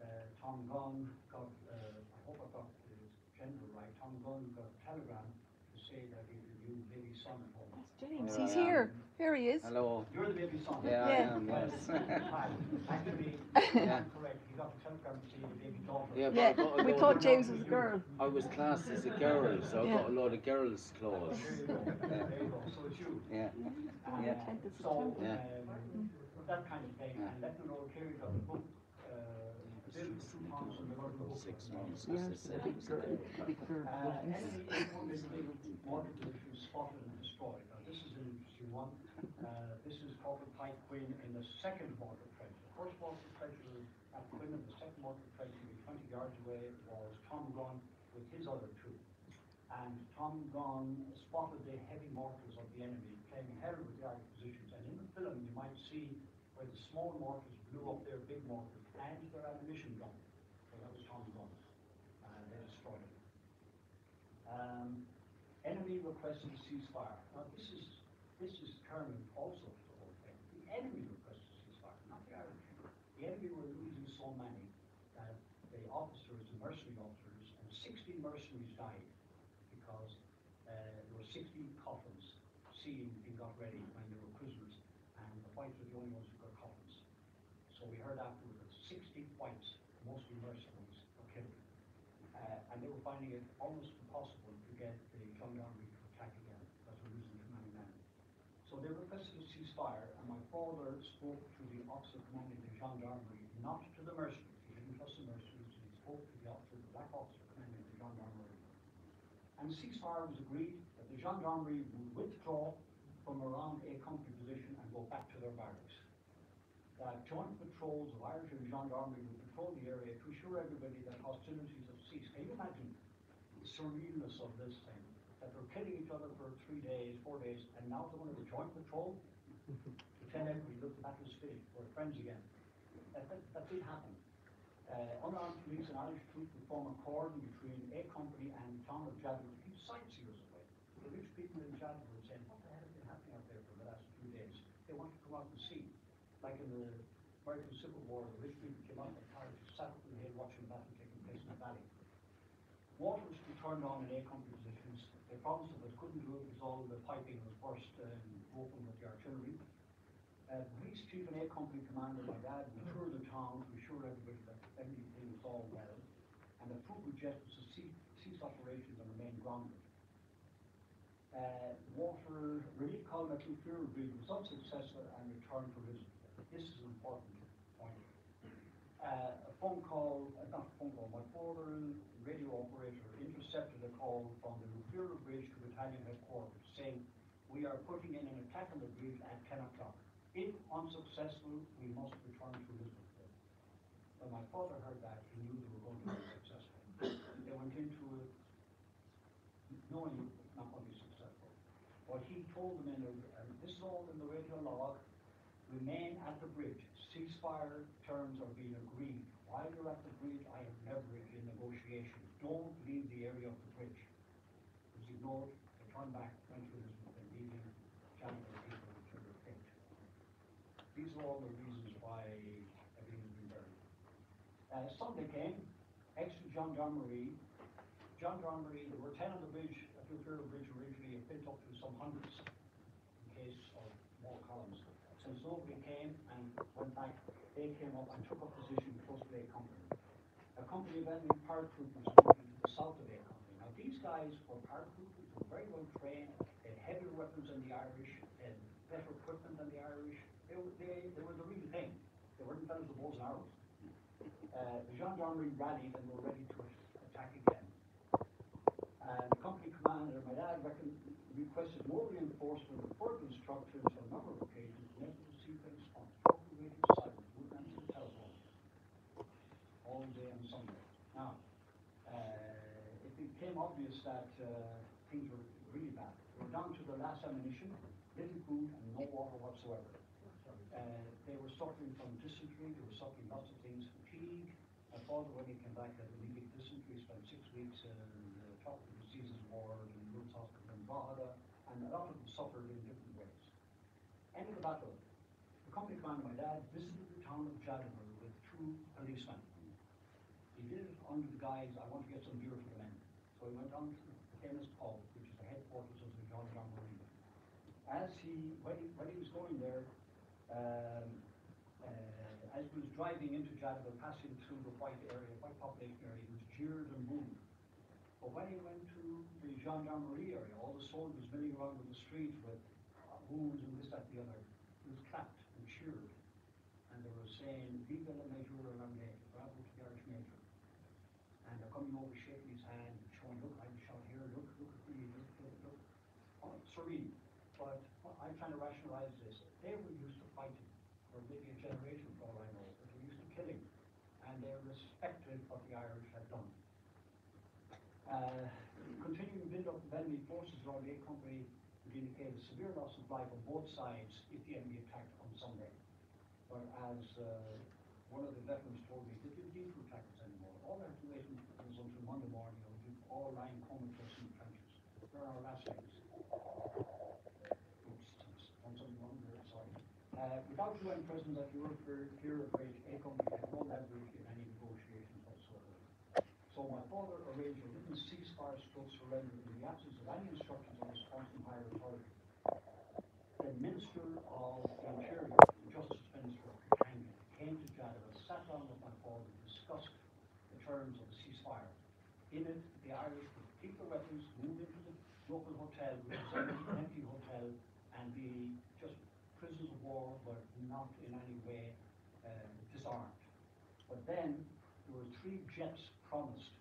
Uh, Tom Gunn got, uh, I hope I got his gender right, Tom Gunn got a telegram to say that he had a new baby son at home. That's James. Here He's I am. here. Here he is. Hello. You're the baby son? Yeah, I am, yes. hi. Actually, Yeah. Yeah, but Yeah, I got a we thought James was a girl. I was classed as a girl, so I got a lot of girls' clothes. There you go, there you go, so it's you. Yeah, Uh, Yeah. Tenth of So, Yeah. um, that kind of thing, and let me know, Kerry got the book, uh, Bill Thompson, the Lord of Six months. Yes, as they the said. big girl, the big girl. Uh, enemy information water pollution spotted and destroyed. Now, this is an interesting one. Uh, this is Corporal Pike Quinn in the second water trench. The first water trench was at Quinn, and the second trench, maybe twenty yards away, was Tom Gunn with his other two. And Tom Gunn spotted the heavy mortars of the enemy playing ahead with the Irish positions. And in the film, you might see where the small mortars blew up their big mortars and their ammunition gun. So that was Tom Gunn. And they destroyed it. Um, enemy requested a ceasefire. Now, this is, this is determined also to the whole thing. The enemy requested ceasefire, not the Irish. The enemy were losing so many that the officers, the mercenary officers, and sixty mercenaries died because, uh, there were sixty coffins sealed and got ready when they were prisoners, and the whites were the only ones who got coffins. So we heard afterwards that sixty whites, mostly mercenaries, were killed. Uh, and they were finding it almost impossible to get the gendarmerie to attack again, because we're losing too many men. So they requested a ceasefire, and my father spoke to the officer commanding the gendarmerie, not to the mercenaries. He didn't trust the mercenaries, he spoke to the officer, the black officer commanding the gendarmerie. And ceasefire was agreed that the gendarmerie would withdraw from around a company position and go back to their barracks. That joint patrols of Irish and gendarmerie would patrol the area to assure everybody that hostilities have ceased. Can you imagine the surrealness of this thing? That they're killing each other for three days, four days, and now they're going to a joint patrol? tell everybody, look, the battle's finished, we're friends again. That, that, that did happen. Uh, unarmed police and Irish troops would form a cordon between A Company and the town of Jadotville to keep sightseers away. The rich people in Jadotville were saying, what the hell has been happening out there for the last few days? They want to come out and see. Like in the American Civil War, the rich people came out, of the pirates sat up in the watching the battle taking place in the valley. Water turned on in A Company positions. They promised that they couldn't do it because all the piping was burst and broken with the artillery. Uh, police chief and A Company commander, my dad, would tour the town to assure everybody that everything was all well. And the troop would just to cease, operations and remain grounded. Uh, water relief column at Bridge was unsuccessful and returned to Lisbon. This is an important point. Uh, a phone call, uh, not a phone call, my father, radio operator, intercepted a call from the Lufira Bridge to battalion headquarters saying, we are putting in an attack on the bridge at ten o'clock. If unsuccessful, we must return to Lisbon. When my father heard that, he knew they were going to be successful. They went into it knowing it was not going to be successful. But he told them in the, and this is all in the radio log, remain at the bridge. Ceasefire terms are being agreed. While you're at the bridge, I have leverage in negotiations. Don't leave the area of the bridge. It was ignored, they turned back, went to Lisbon, and leaving people to their fate. These are all the reasons why everything has been buried. Uh, Sunday came, extra gendarmerie, gendarmerie, there were ten on the bridge, at the Bridge originally, it built up to some hundreds in case of more columns. Since nobody came went back, they came up and took up position close to A Company. A company of enemy paratroopers to the south of A Company. Now, these guys were paratroopers, were very well trained, they had heavier weapons than the Irish, had better equipment than the Irish. They were, they, they were the real thing. They weren't fellas with bows and arrows. Uh, the gendarmerie rallied and were ready to attack again. And the company commander, my dad requested more reinforcement and further instructions on a number of occasions, never received a response. Total radio silence, wouldn't answer the telephone. All day on Sunday. Now, uh, it became obvious that, uh, things were really bad. We were down to the last ammunition, little food and no water whatsoever. Uh, they were suffering from dysentery, they were suffering lots of things, fatigue. My father, when he came back, had immediate dysentery, spent six weeks in the tropical diseases ward in Woods Hospital in Drogheda, and a lot of them suffered in different ways. End of the battle, the company commander, my dad, visited the town of Jadotville with two policemen. He did it under the guise, I want to get some beer for the men. So he went down to the famous pub, which is the headquarters of the gendarmerie. As he, when he, when he was going there, um, uh, as he was driving into Jadotville, passing through the white area, white population area, he was jeered and booed. But when he went to the gendarmerie area, all the soldiers milling around in the streets with uh, wounds and this, that, the other, he was clapped and cheered. And they were saying, Viva la Majora Ramne, bravo to the Irish Major. And they're coming over shaking his hand, showing, look, I'm shot here, look, look at me, look, look, look. Oh, serene, but what I'm trying to rationalize this, they were used to fighting for maybe a generation for all I know, but they're used to killing. And respected what the Irish had done. Uh, continuing build up of enemy forces around the Company would indicate a severe loss of life on both sides if the enemy attacked on Sunday. But as uh, one of the veterans told me, they didn't need to attack us anymore. All they had to wait was until Monday morning and be all lying comatose in the trenches. They're our last legs. Oops, on something wrong there, sorry. Uh, without UN presence at Europe, fear of rage, A Company had in any negotiations whatsoever. My father arranged a written ceasefire stroke surrender in the absence of any instructions or response from higher authority. The Minister of the Interior, the Justice Minister, Katanga, came to Jadotville, sat down with my father, discussed the terms of the ceasefire. In it, the Irish would keep their weapons, move into the local hotel, which was an empty hotel, and be just prisoners of war, but not in any way uh, disarmed. But then, there were three jets promised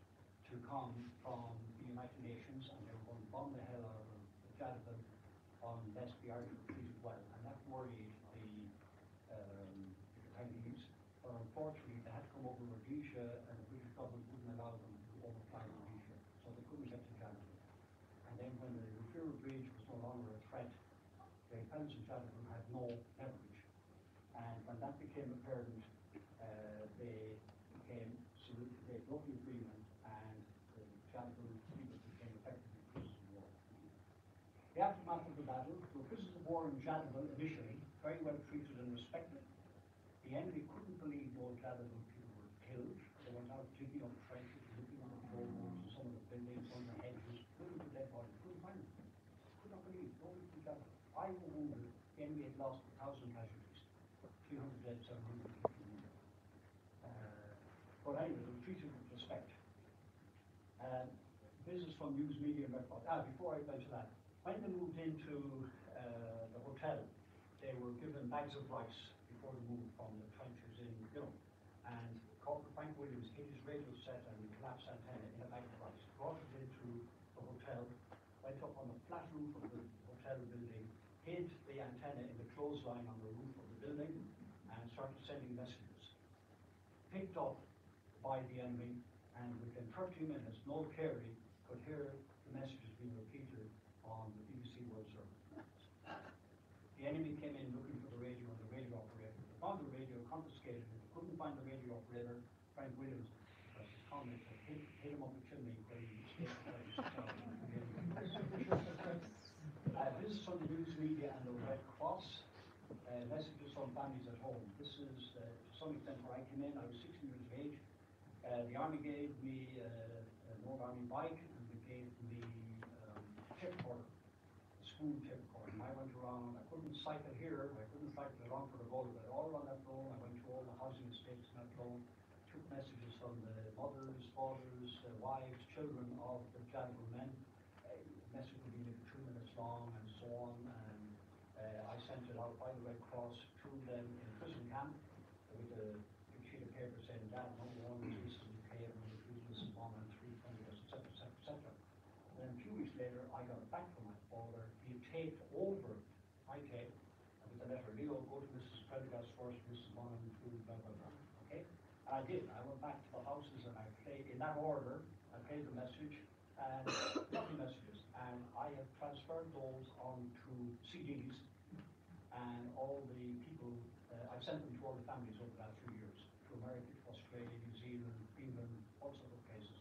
come from the United Nations, and they were going to bomb the hell out of Jadotville unless the Irish were treated well, and that worried the, um, the Chinese. But unfortunately, they had to come over Rhodesia, and the British government wouldn't allow them to overfly Rhodesia, so they couldn't get to Jadotville. And then when the Lufira Bridge was no longer a threat, the fellows in Jadotville had no leverage. And when that became apparent, uh, they became, so they broke the agreement, and the Jadotville people became effectively prisoners of war. The aftermath of the battle, the prisoners of war in Jadotville initially, very well treated and respected. The enemy couldn't believe all Jadotville people were killed. They went out digging up trenches, looking on the floorboards of some of the buildings, under hedges, looking for dead bodies, couldn't find them. Could not believe, could Jadotville. Five were wounded, the enemy had lost a thousand casualties, three hundred dead, seven hundred fifty wounded. Uh, But anyway, they were treated with respect. Uh, this is from News Media Record. Ah, before I mention that, when they moved into the hotel, they were given bags of rice before they moved from the trenches in, know. And Corporal Frank Williams hid his radio set and the collapsed antenna in a bag of rice, brought it into the hotel, went up on the flat roof of the hotel building, hid the antenna in the clothesline on the roof of the building, and started sending messages. Picked up by the enemy, and within 30 minutes, Noel Carey could hear the messages being repeated on the BBC World Service. The enemy came in looking for the radio and the radio operator. They found the radio, confiscated it, They couldn't find the radio operator, Frank Williams, because his comment had hit, hit him up the chimney when he escaped. Uh, this is from the news media and the Red Cross, uh, messages from families at home. This is, uh, to some extent where I came in, I was sixteen years of age. Uh, the army gave me, uh, an old army bike, and they gave me, um, recorder, a school tip recorder. And I went around, I couldn't cycle here, I couldn't cycle along for the road, but all around that road, I went to all the housing estates in that road, took messages from the mothers, fathers, wives, children of the Jadotville men. Uh, message would be two minutes long and so on, and, uh, I sent it out by the Red Cross to them in prison camp with a big sheet of paper saying, Dad, number one was Mrs. McKay, and number two was Mrs. Bond, and three, twenty, et cetera, et cetera, et cetera. And then a few weeks later, I got it back from my father, he taped over my tape, and with the letter, Leo, go to Mrs. Prendergast first, Mrs. Bond, and two, blah, blah, blah, okay? And I did, I went back to the houses and I played, in that order, I played the message, and lovely messages, and I have transferred those onto CDs, and all the people, uh, I've sent them to all the families over the last few years, to America, to Australia, New Zealand, England, all sorts of places.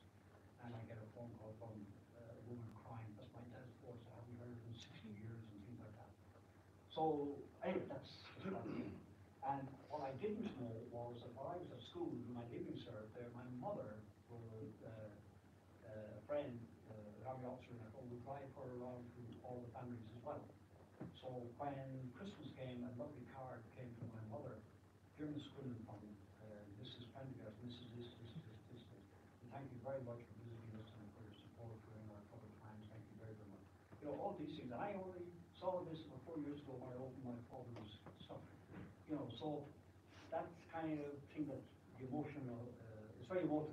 And I get a phone call from uh, a woman crying, that's my dad's voice, I haven't heard it in sixty years, and things like that. So, anyway, that's, that's what I did. And what I didn't know was that while I was at school, doing my leaving cert there, my mother was, uh, uh, a friend, uh, army officer, thought would drive her around to all the families as well. So when Christmas came, a lovely card came from my mother, during the school from uh, Mrs. Prendergast, Mrs. This, is this, this, this, this. And thank you very much for visiting us and for your support during our troubled times. Thank you very, very much. You know, all these things, and I only saw this about four years ago when I opened my father's stuff. You know, so that's kind of thing that the emotional, very for.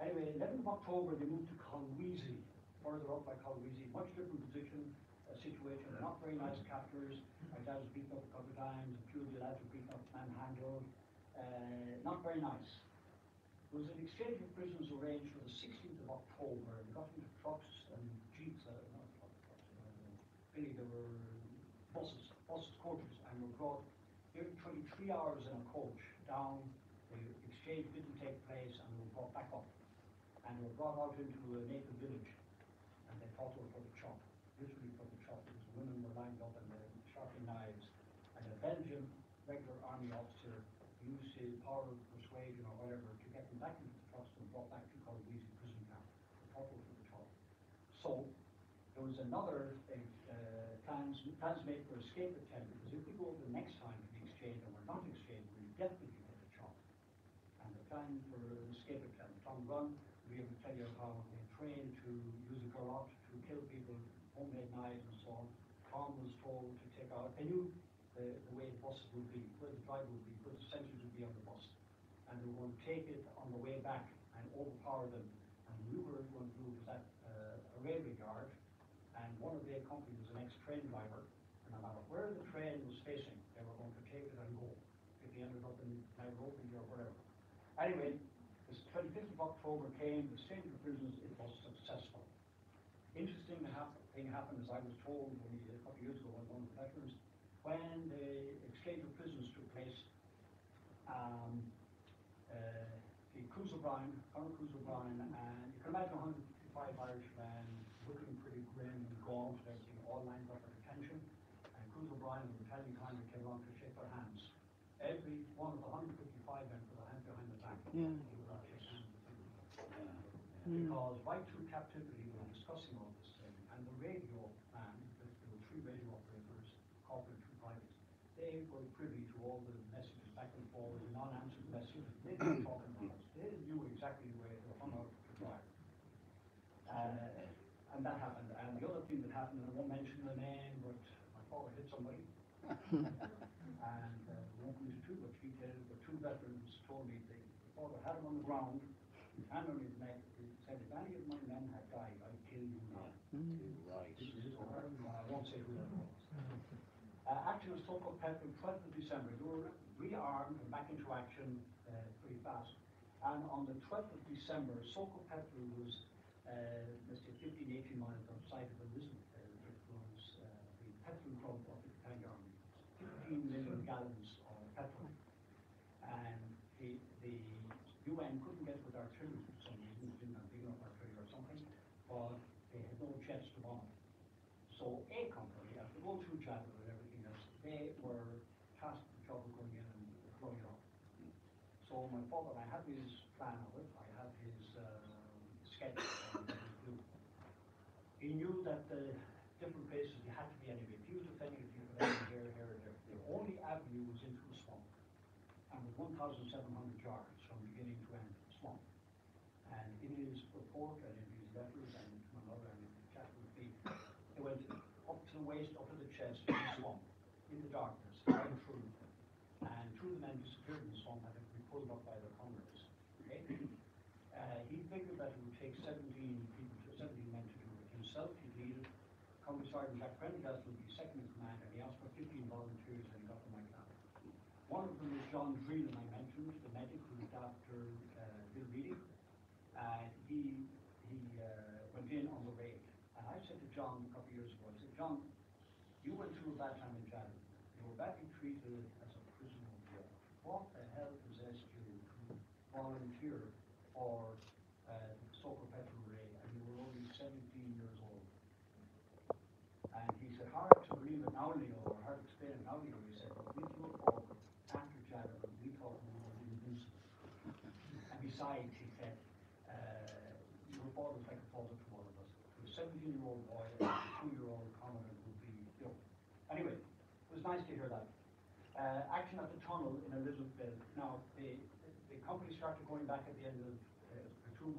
Anyway, eleventh of October, they moved to Kolwezi, further up by Kolwezi, much different position, uh, situation, not very nice captors. My dad was beaten up a couple of times, a few of the lads were beaten up, manhandled, uh, not very nice. There was an exchange of prisoners arranged for the sixteenth of October, and got into trucks and jeeps, uh, not trucks, trucks, uh, really, there were buses, buses, coaches, and were brought, nearly twenty-three hours in a coach down, exchange didn't take place, and were brought back up. And were brought out into a native village, and they they were for the chop, literally for the chop, because women were lined up and they were sharpening knives. And a Belgian regular army officer used his power of persuasion or whatever to get them back into the trucks and brought back to Kolwezi prison camp. They they were for the chop. So, there was another, uh, plans, plans made for escape attempt, because if we go over the next time to the exchange and we're not exchanged, we'll definitely get a chop. And the plan for an escape Tom we to tell you how they trained to use a garrote to kill people, homemade knives and so on. Tom was told to take out, they knew the, the way the buses would be, where the driver would be, where the sentries would be on the bus. And they were going to take it on the way back and overpower them. And we were going to do was at uh, a railway yard, and one of the company was an ex-train driver, and no matter where the train was facing, they were going to take it and go. If he ended up in Nairobi or whatever. Anyway, October came, the of prisoners, it was successful. Interesting thing happened, as I was told a couple of years ago, by one of the veterans, when the exchange of prisoners took place, um, uh, the Cruise O'Brien, Colonel Cruise O'Brien, and you can imagine hundred and fifty-five Irishmen looking pretty grim and gaunt and everything, all lined up at attention. And Cruise O'Brien and the battalion commander came along to shake their hands. Every one of the hundred and fifty-five men put a hand behind the back. Yeah. They would not shake hands with them. Because right through captivity, we were discussing all this thing, and the radio man, there there were three radio operators, corporate and two privates, they were privy to all the messages back and forward, non-answered messages, they were talking about us, they knew exactly where they were hung out to dry. Uh, and that happened, and the other thing that happened, and I won't mention the name, but my father hit somebody. And, uh, won't go into too much detail, but two veterans told me they, the father had him on the ground, his hand on his neck, he said, if any of my men had died, I'd kill you now. Right. I won't say who that was. Uh, action was took up Petro, twelfth of December, they were rearmed and back into action, uh, pretty fast. And on the twelfth of December, Soko Petro was, uh, let's say 15, 18 miles outside of Elizabeth, 2,700 yards from beginning to end of the swamp. And in his report and in his letters and my mother and chat with me, he went up to the waist, up to the chest in the swamp, in the darkness, right through. And two of the men disappeared in the swamp and had to be pulled up by their comrades. Okay? Uh, he figured that it would take 17 people, 17 men to do it himself. He needed Company Sergeant Jack Prendergast would be second in command, and he asked for 15 volunteers, and he got them like that. One of them was John Dreeland, after, uh, Bill Reedy. Uh, he, he, uh, went in on the raid, and I said to John a couple years ago, I said, John, you went through a bad time in Chad. You were badly treated as a prisoner of war. What the hell possessed you to volunteer for, uh, the Socopetrol Raid, and you were only seventeen years old? And he said, hard to believe it now, Leo, or hard to explain it now, Leo, he said, we took over after Chad, we thought we were invincible. And besides, he said, uh, your father was like a father to all of us. To a seventeen-year-old boy, and a two-year-old commodore would be, you know. Anyway, it was nice to hear that. Uh, action at the tunnel in a little bit. Now, the, the company started going back at the end of, uh,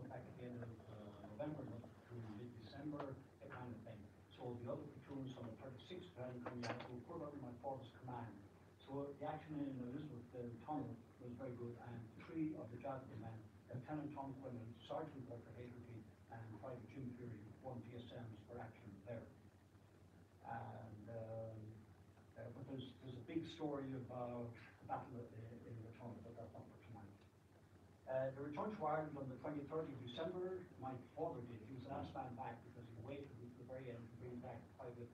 back at the end of uh, November, to mid-December, that kind of thing. So the other platoons from the thirty-sixth battalion coming out, were put under my father's command. So So the action in uh, Tunnel was very good, and three of the Jadotville men, Lieutenant Tom Quinlan, Sergeant Walter Hagerty, and Private Jim Fury, won TSMs for action there. And, um, uh, but there's, there's a big story about the battle in, tunnel, but that's not for. Uh, the return to Ireland on the twenty-third of December, my father did, he was the last man back because he waited until the very end to bring back Private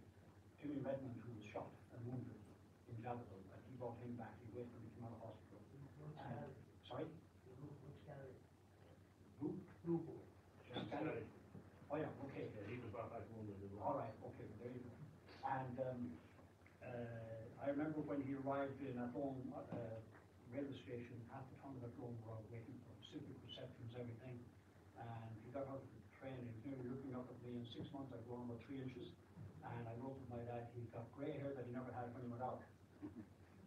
Jimmy Redmond, who was shot and wounded in Jadotville, and he brought him back, he waited until he came out of hospital. And- Sorry? Who? Just Gary. Oh, yeah, okay. Yeah, he was brought back wounded as well. All right, okay, there you go. And, um, uh, I remember when he arrived in Athlone, uh, railway station, half the time of the Athlone were waiting for him, civic receptions, everything. And he got out of the train and he was looking up at me, in six months I'd grown about three inches. And I wrote to my dad, he got grey hair that he never had when he went out.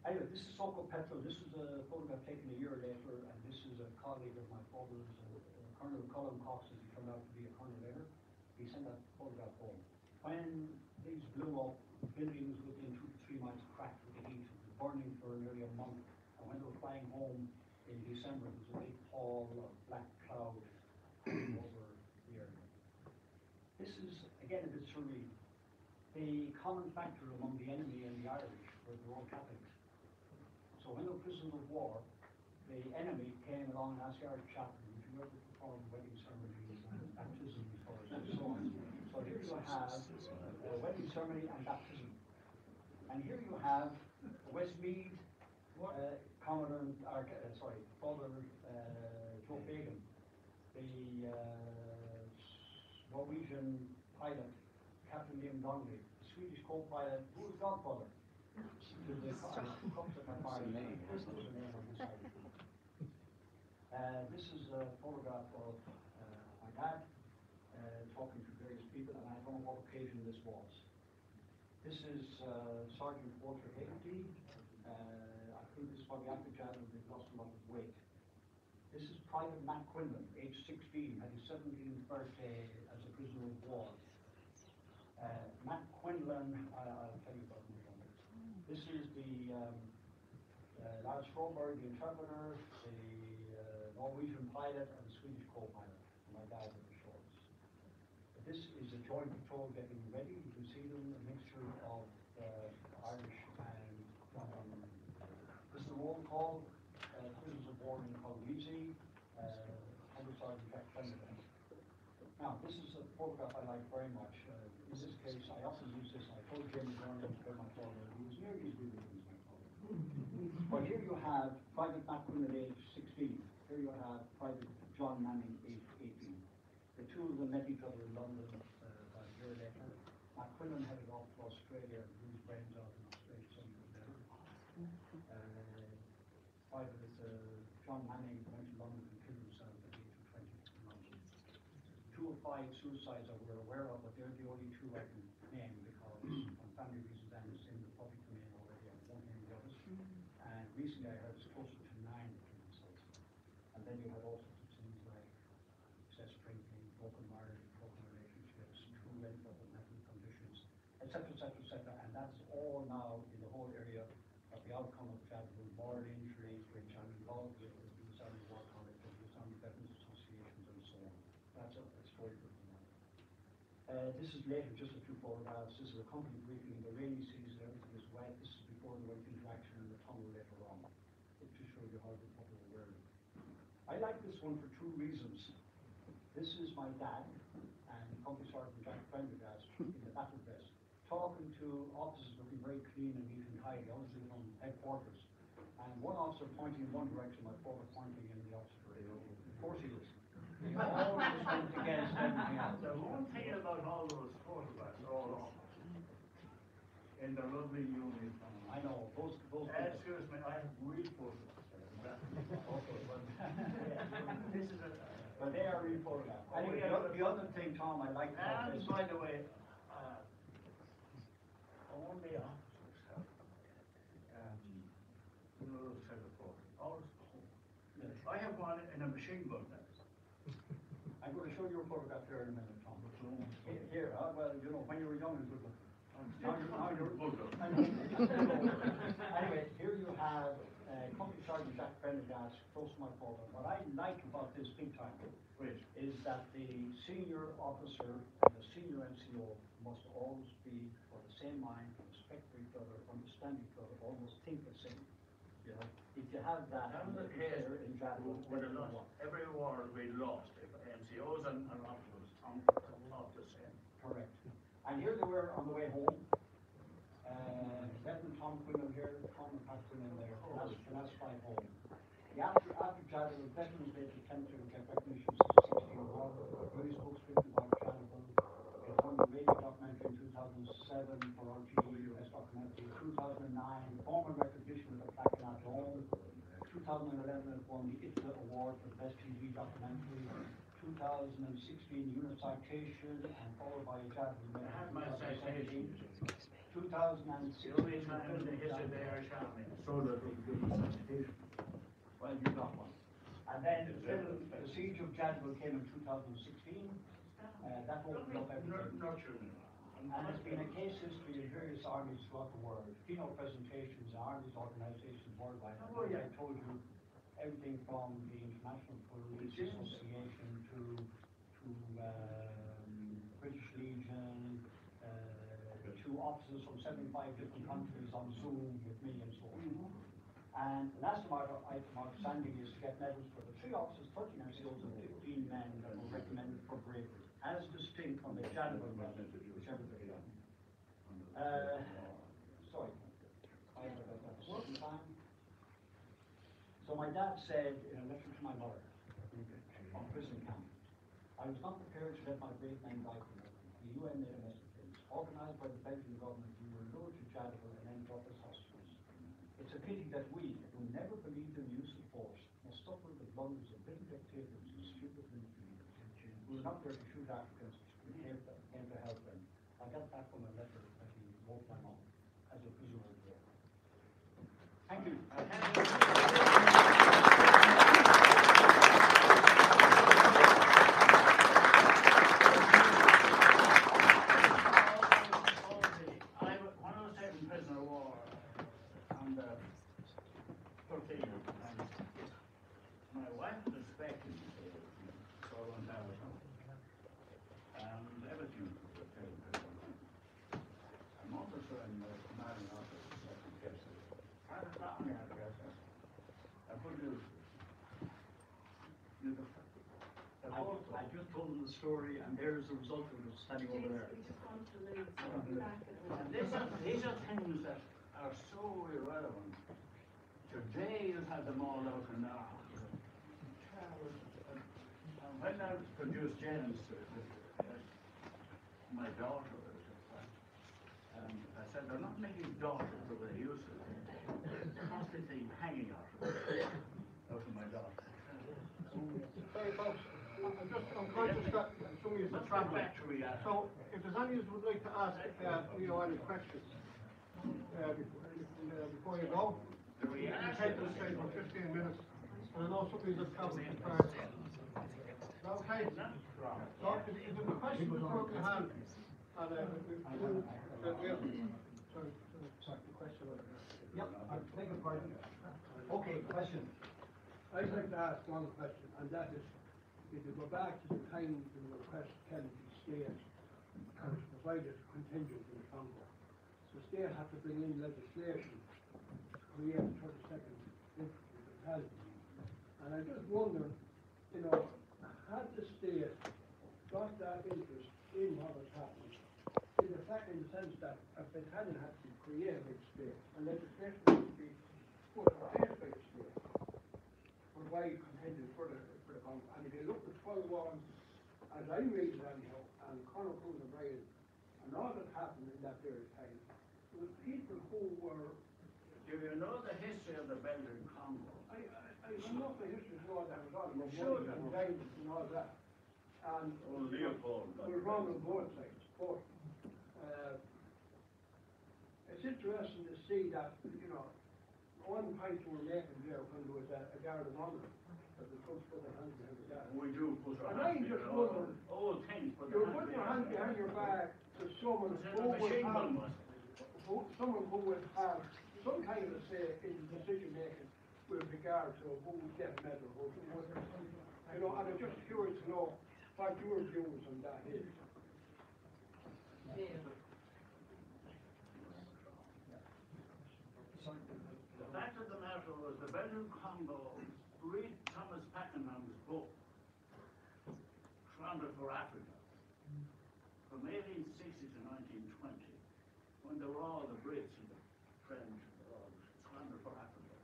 Anyway, this is Socopetrol, this is a photograph taken a year later, and this is a colleague of my father's, uh, Colonel Colin Cox, as he turned out to be a colonel later. He sent that photograph home. When these blew up, buildings within two to three miles cracked with the heat, it was burning for nearly a month. And when they were flying home in December, there a big pall of black cloud over the area. This is, again, a bit surreal. The common factor among the enemy and the Irish were the Roman Catholics. So when they were prisoners of war, the enemy came along and asked the Irish chaplain, if you ever perform wedding ceremonies and baptisms for us and so on. So here you have a wedding ceremony and baptism. And here you have Westmeath, uh, Commodore, or, uh, sorry, Father, uh, Joe the, uh, Norwegian pilot, Captain Liam Donnelly, the Swedish co-pilot, who was godfather to the co- two cups that father What's the name? This was the name this. Uh, this is a photograph of, uh, my dad, uh, talking to various people, and I don't know what occasion this was. This is, uh, Sergeant Walter Hagerty, uh, I think this is probably after Jadotville, they've lost a lot of weight. This is Private Matt Quinlan, age sixteen, had his seventeenth birthday as a prisoner of war. Uh, Matt Quinlan, I, I'll tell you about him in. This is the, um, uh, Lars Froberg, the interpreter, the uh, Norwegian pilot, and the Swedish co-pilot, my dad with the shorts. This is a joint patrol getting ready, you can see them, a mixture of uh, Irish and, um, this is a roll call, uh, prisoners of war in Kolwezi, uh, Under Sergeant Jack Pemberton. Now, this is a photograph I like very much. Uh, in this case, I often use this, I told Jim Warren to my father, he was nearly as good as my father. But here you have Private Macquillan at age sixteen, here you have Private John Manning, age eighteen. The two of them met each other in London, uh, about a year later. Macquillan headed off to Australia blew his brains out in Australia some years later. Uh, Private, uh, John Manning went to London and killed himself at the age of twenty in London. Two of five suicides that we're aware of, but they're the only two I can name because on family reasons and it's in the public domain already, I won't name the others. And recently I heard it's closer to nine that killed themselves. And then you had all sorts of things like excess drinking, broken marriage, broken relationships, true mental and mental conditions, et cetera, et cetera, et cetera. And that's all now in the whole area of the outcome of Jadotville, moral injuries, which I'm involved with, with the US Army War College, and the Usami Veterans Associations and so on. That's a, a story for tomorrow. Uh, this is later, just a few photographs. This is a company briefing, in the rainy season, everything is wet. This is before the went into action in the tunnel later on. It to show you how the public were. I like this one for two reasons. This is my dad and Company Sergeant Jack Prendergast in the battle vest, talking to officers looking very clean and neat and tidy, obviously from headquarters. And one officer pointing in one direction, my father pointing in the opposite direction. Of course he is. He always went against everything else. The one thing about all those photographs, all of them, in the lovely uniform. I know, those, those. Uh, Excuse me, I have real photographs. Okay, This is a, but they are real photographs. Anyway, the but- the other thing, Tom, I like about and by the way, uh, only officers Um, anyway, here you have uh, Company Sergeant Jack Prendergast, close to my father. What I like about this big time Great. is that the senior officer and the senior NCO must always be of the same mind, respect for each other, understand each other, almost think the same. You know, if you have that, that the case in Jack, every war we lost, if NCOs and, and officers, um, and here they were on the way home. Uh, Lieutenant Tom Quinlan here, Tom and Pat Quinlan there, and that's, and that's flying home. The after, after Jadotville, Veterans Day attempted to get recognition since sixteen one, police books written about Jadotville. It won the radio documentary in two thousand seven for RTE US documentary, two thousand and nine, formal recognition with the plaque in thousand and eleven, it won the IFTA Award for Best TV Documentary. Two thousand and sixteen, unit citation, and followed by a Jadotville I Medal. had my citation, Two thousand and the only sixteen. time in the history of the Irish Army, so that we give a citation. Well, you got one. And then then the siege of Jadotville came in two thousand and sixteen, uh, that opened up everything. Nurturing. And there's been a case history in various armies throughout the world, keynote presentations, armies, organizations worldwide. Oh, yeah. I told you everything from the International Police. Association to, to, um, British Legion, uh, to officers from seventy-five different countries on Zoom with me and so on. And the last item item outstanding is to get medals for the three officers, thirteen NCOs and fifteen men that were recommended for bravery, as distinct from the Jadotville medal, which everybody. Uh, sorry. I have a, a certain time. So my dad said in a letter to my mother, on prison camp, I was not prepared to let my brave men die for nothing. The UN made a mess of things. Organized by the Belgian government, we were lured to Jadotville and ended up as hostages. It's a pity that we, who never believed in the use of force, must suffer the blunders of bitter dictators and stupid leaders. We were not there to shoot Africans, we came to, came to help them. I got that from a letter that he wrote my mom as a prisoner of war. Thank you. I, when I was taken prisoner of war, and, uh, thirteen, and my wife was expecting, uh, so I went out, and everything was taken prisoner. And all of a sudden, uh, commanding officer said to Jesse, I was not only had Jesse, I put you, you the, the I, whole, I just told him the story and there's the result of it standing over there. We just want to leave, so we'll be back in a And these are, these are things that are so irrelevant. Today you have them all out and now. And when I produced James, uh, uh, my daughter, um, I said, they're not making daughters the way they used to. They're constantly hanging out, out of my daughter. Sorry, folks, I'm just, I'm conscious that some of you are traveling. back to reality. So, if there's any of you would like to ask, uh, you know, any questions, uh, before, uh, before you go, you can take of the the stage for fifteen minutes, and I know some of you just traveled to France. Okay? So, if, if there's a question, just put your hand, and, uh, we, we, we, sorry, sorry, the question. Yep, I beg your pardon. Okay, question. I'd like to ask one question, and that is, if you go back to the time when the request Kennedy State has provided contingent in the Congo, the state had to bring in legislation to create a thirty-second infantry battalion. And I just wonder, you know, had the state got that interest in what was happening, in the fact, in the sense that a battalion had to be state, and legislation had to be put in place by the state, contingent for the, for the Congo. And if you look at twelve one, as I read it anyhow, and Colonel Cruz Ryan, and all that happened in that period of time, was people who were, Do you know the history of the Belgian Congo? I, I, I know the history of all that was all about Sure. and and all that. And Oh, Leopold. it was wrong on both sides, but, uh, it's interesting to see that, you know, one point we were making there when there was a, a guard of honor, We do put our And I hands just behind, wonder- all things, but. You're putting your hand behind your back to someone It's who would have, gun, was who, someone who would have some kind of a say in decision making with regard to who would get a medal, who would, you know, and I'm just curious to know what your views on that is. The fact of the matter was the Belgian Congo read For Africa, from eighteen sixty to nineteen twenty, when there were all the Brits and the French, uh, all Flounder for Africa.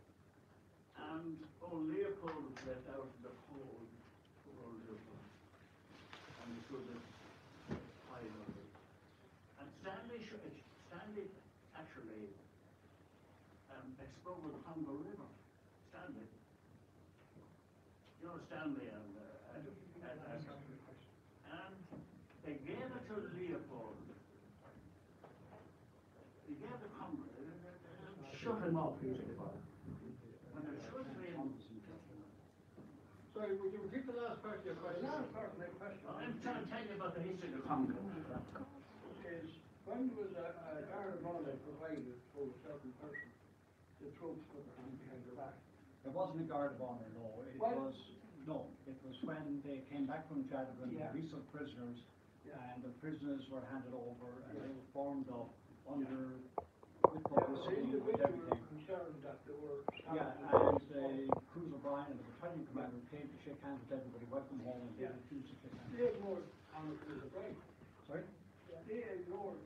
And old Leopold was left out of the cold, poor old Leopold. And a pile of it. And Stanley, sh- eh, Stanley actually um, explored the Congo River, Stanley. You know Stanley uh, and, uh, and, and, and, and they gave it to Leopold. They gave the Congo, they, they, they shut him up. When they should have been, Sorry, would you repeat the last part of your question? The last part of my question I'm trying to tell you about the history of the Congo. is, when was a, a guard of honor provided for a certain person, the troops put their hand behind their back? It wasn't a guard of honor, no, it What? was, no, it was when they came back from Jadotville, Yeah. release of prisoners, Yeah. and the prisoners were handed over, and they were formed up under, with There was publicity, with concerned that they were. Yeah, and the Cruise O'Brien and the battalion commander came to shake hands with everybody, welcome home, and they refused to shake hands. They ignored for the. Sorry? They ignored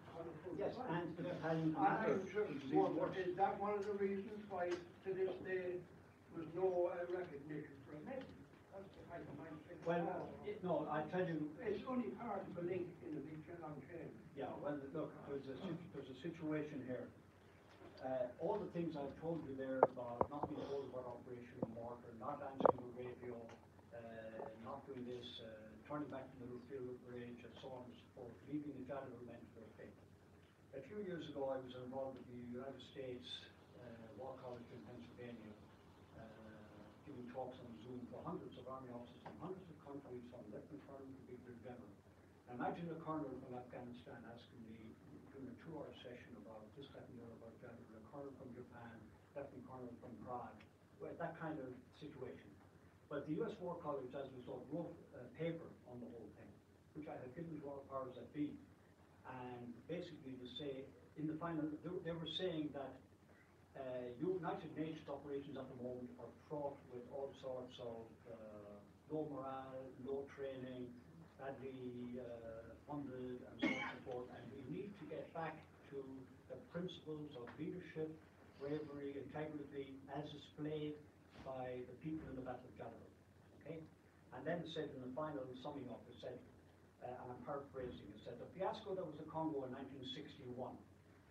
Yes, break. and the battalion And commander, I'm just which is even wondering, is that one of the reasons why to this day was no uh, recognition for a medal? That's the kind of mindset. Well, it, no, I tell you, It's only part of a link in the long chain. Yeah, well, look, there's a, there's a situation here. Uh, all the things I've told you there about not being told about Operation Morthor, not answering the radio, uh, not doing this, uh, turning back to the Field Range and so on and so forth, leaving the Jadotville men to their fate. A few years ago, I was involved with the United States, uh, Law College in Pennsylvania, uh, giving talks on Zoom for hundreds of army officers from hundreds of countries, from Lieutenant Colonel to Brigadier General. Imagine a colonel from Afghanistan asking me, during a two-hour session about this, that, and the colonel from Japan, Colonel from Prague, that kind of situation. But the US War College, as a result, wrote a paper on the whole thing, which I had given to our powers that be. And basically to say, in the final, they, they were saying that uh, United Nations operations at the moment are fraught with all sorts of uh, low morale, low training, badly uh, funded, and so on and so forth. And we need to get back to the principles of leadership, bravery, integrity, as displayed by the people in the Battle of Jadotville. Okay? And then said in the final summing up, it said, uh, and I'm paraphrasing, it said, the fiasco that was the Congo in 1961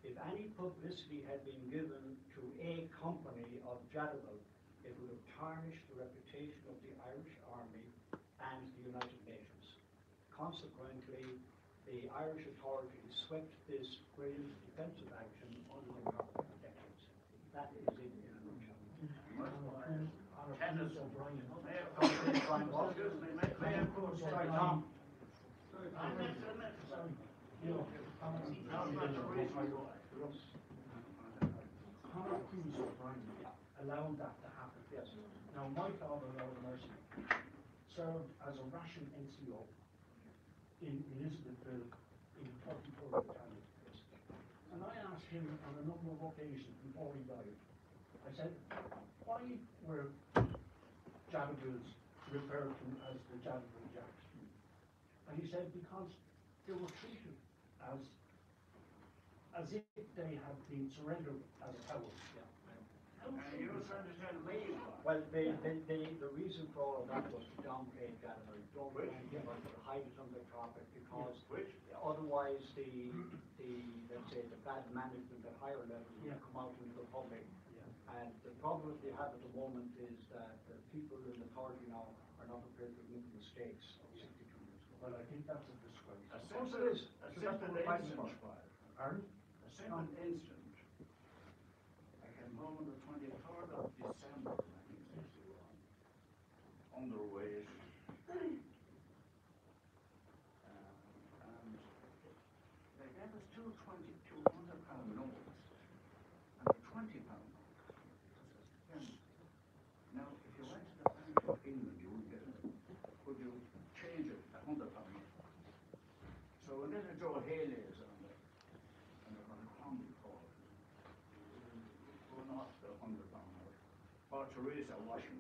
if any publicity had been given to a company of Jadotville, it would have tarnished the reputation of the Irish Army and the United Nations. Consequently, the Irish authorities swept this brilliant defensive action under the carpet for decades. That is it in a nutshell. Tennis. O'Brien. May I- Brian, what? Excuse me, may, I? Sorry, Tom. I'm not, I'm not, sorry. Now, that's the reason why. Conor Cruise O'Brien allowed that to happen. Yes. Now, my father, Lord of Mercy, served as a ration NCO in Elizabethville in thirty-four battalion. And I asked him on a number of occasions before he died, I said, why were Jadotvilles referred to as the Jadotville Jacks? And he said, because they were treated as, as if they had been surrendered as power. And you're trying to me. Well, they, they, they, the reason for all of that was to downplay Jadotville, don't Which? give it, hide it under the carpet, because Which? otherwise the, the, let's say, the bad management at higher levels will Yeah. come out into the public. Yeah. And the problem they have at the moment is that the people in authority now are not prepared to admit mistakes of sixty-two years ago. Well, I think that's a disgrace. A Of course simple, it is. a Because that's simple what we're fighting for. instance, Pardon? a simple instant. wonder um, ways. Pound notes and 20 pound. Now, if you went to the Bank of England, you would get it. Would you change it, 100 pound? So a little Joe Haley is on the, on the, on not the 100 pound note. Washington.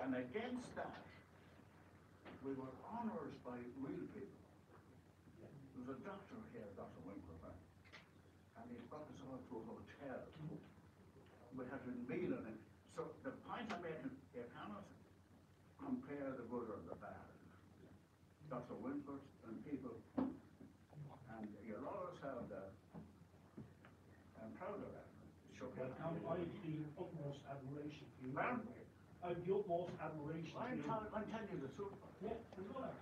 And against that, we were honours by real people. There was a doctor here, Dr. Winkler, and he brought us all to a hotel. We had a meal in it. So the point I'm making, you cannot compare the good or the bad. Dr. Winters and people, and you'll always have the, I'm proud of that. Well, I've the utmost admiration for you. Pardon? I've the utmost admiration I'm you. telling, I'm telling you the truth. Yeah, I know that.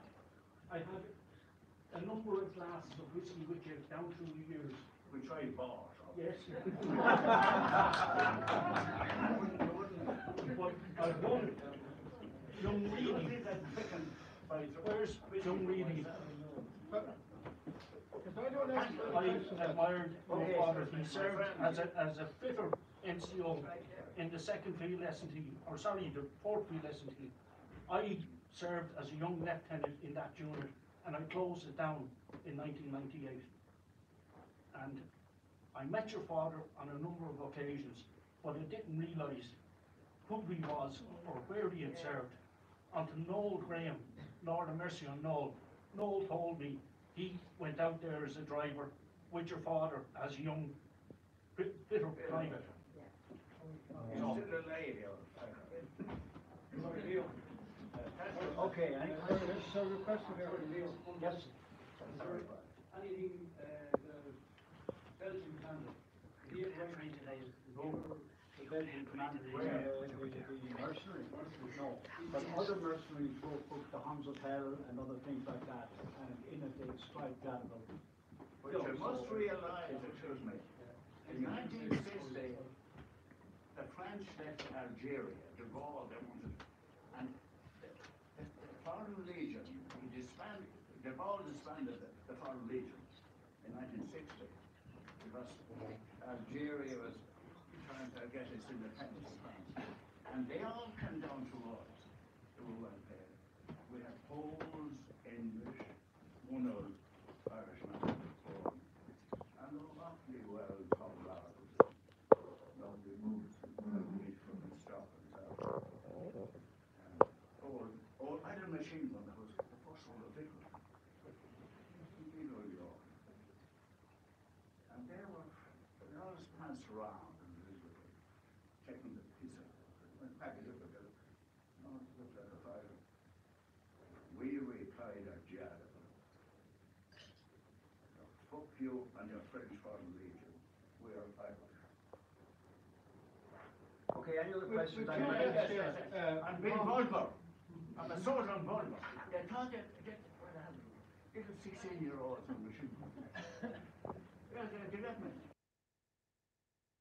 I had a number of glasses of whiskey with you down through the years. We tried bars. Yes. I wouldn't, I. But I've won young You Reedy. that picking by the- Where's young Reedy? But, I don't ask you a I question, admired your Okay, father. He served as a, as a fitter In the second field lesson team, or sorry, the fourth field lesson team. I served as a young lieutenant in that unit, and I closed it down in nineteen ninety-eight. And I met your father on a number of occasions, but I didn't realise who he was or where he had served. Until Noel Graham, Lord of Mercy on Noel, Noel told me he went out there as a driver with your father as a young bit, bit of private. He's still alive, you know. Okay, I, I, so the question here, yes, Anything, uh, the Belgian candidate, he had right to vote the Belgian commander, the, the mercenary, no, but other mercenaries broke up the Hans Hotel and other things like that, and in it they described that. But you must realize, excuse me, in nineteen sixty, the French left Algeria, de Gaulle, they wanted, and the, the the Foreign Legion, he disbanded, de Gaulle disbanded the, the Foreign Legion in nineteen sixty, because Algeria was trying to get its independence And they all came down to us. We had Poles, English, one old Irishman, four, and a lovely well taught lads. Lovely moves, lovely from the stop and so. And old, old, I had a machine gun that was the first one of it. You know, York. And they were, they always passed around and we were taking the piece of, went back and looked at it. No, it looked like a fire. We replied our jet. Fuck you and your French Foreign Legion. We are Irish. Okay, any other We- questions? we I can't might- ask you, uh, I'm being vulgar. I'm a soldier on vulgar. They thought that, that, well, um, little sixteen year olds on machine. Yeah, they, they got me.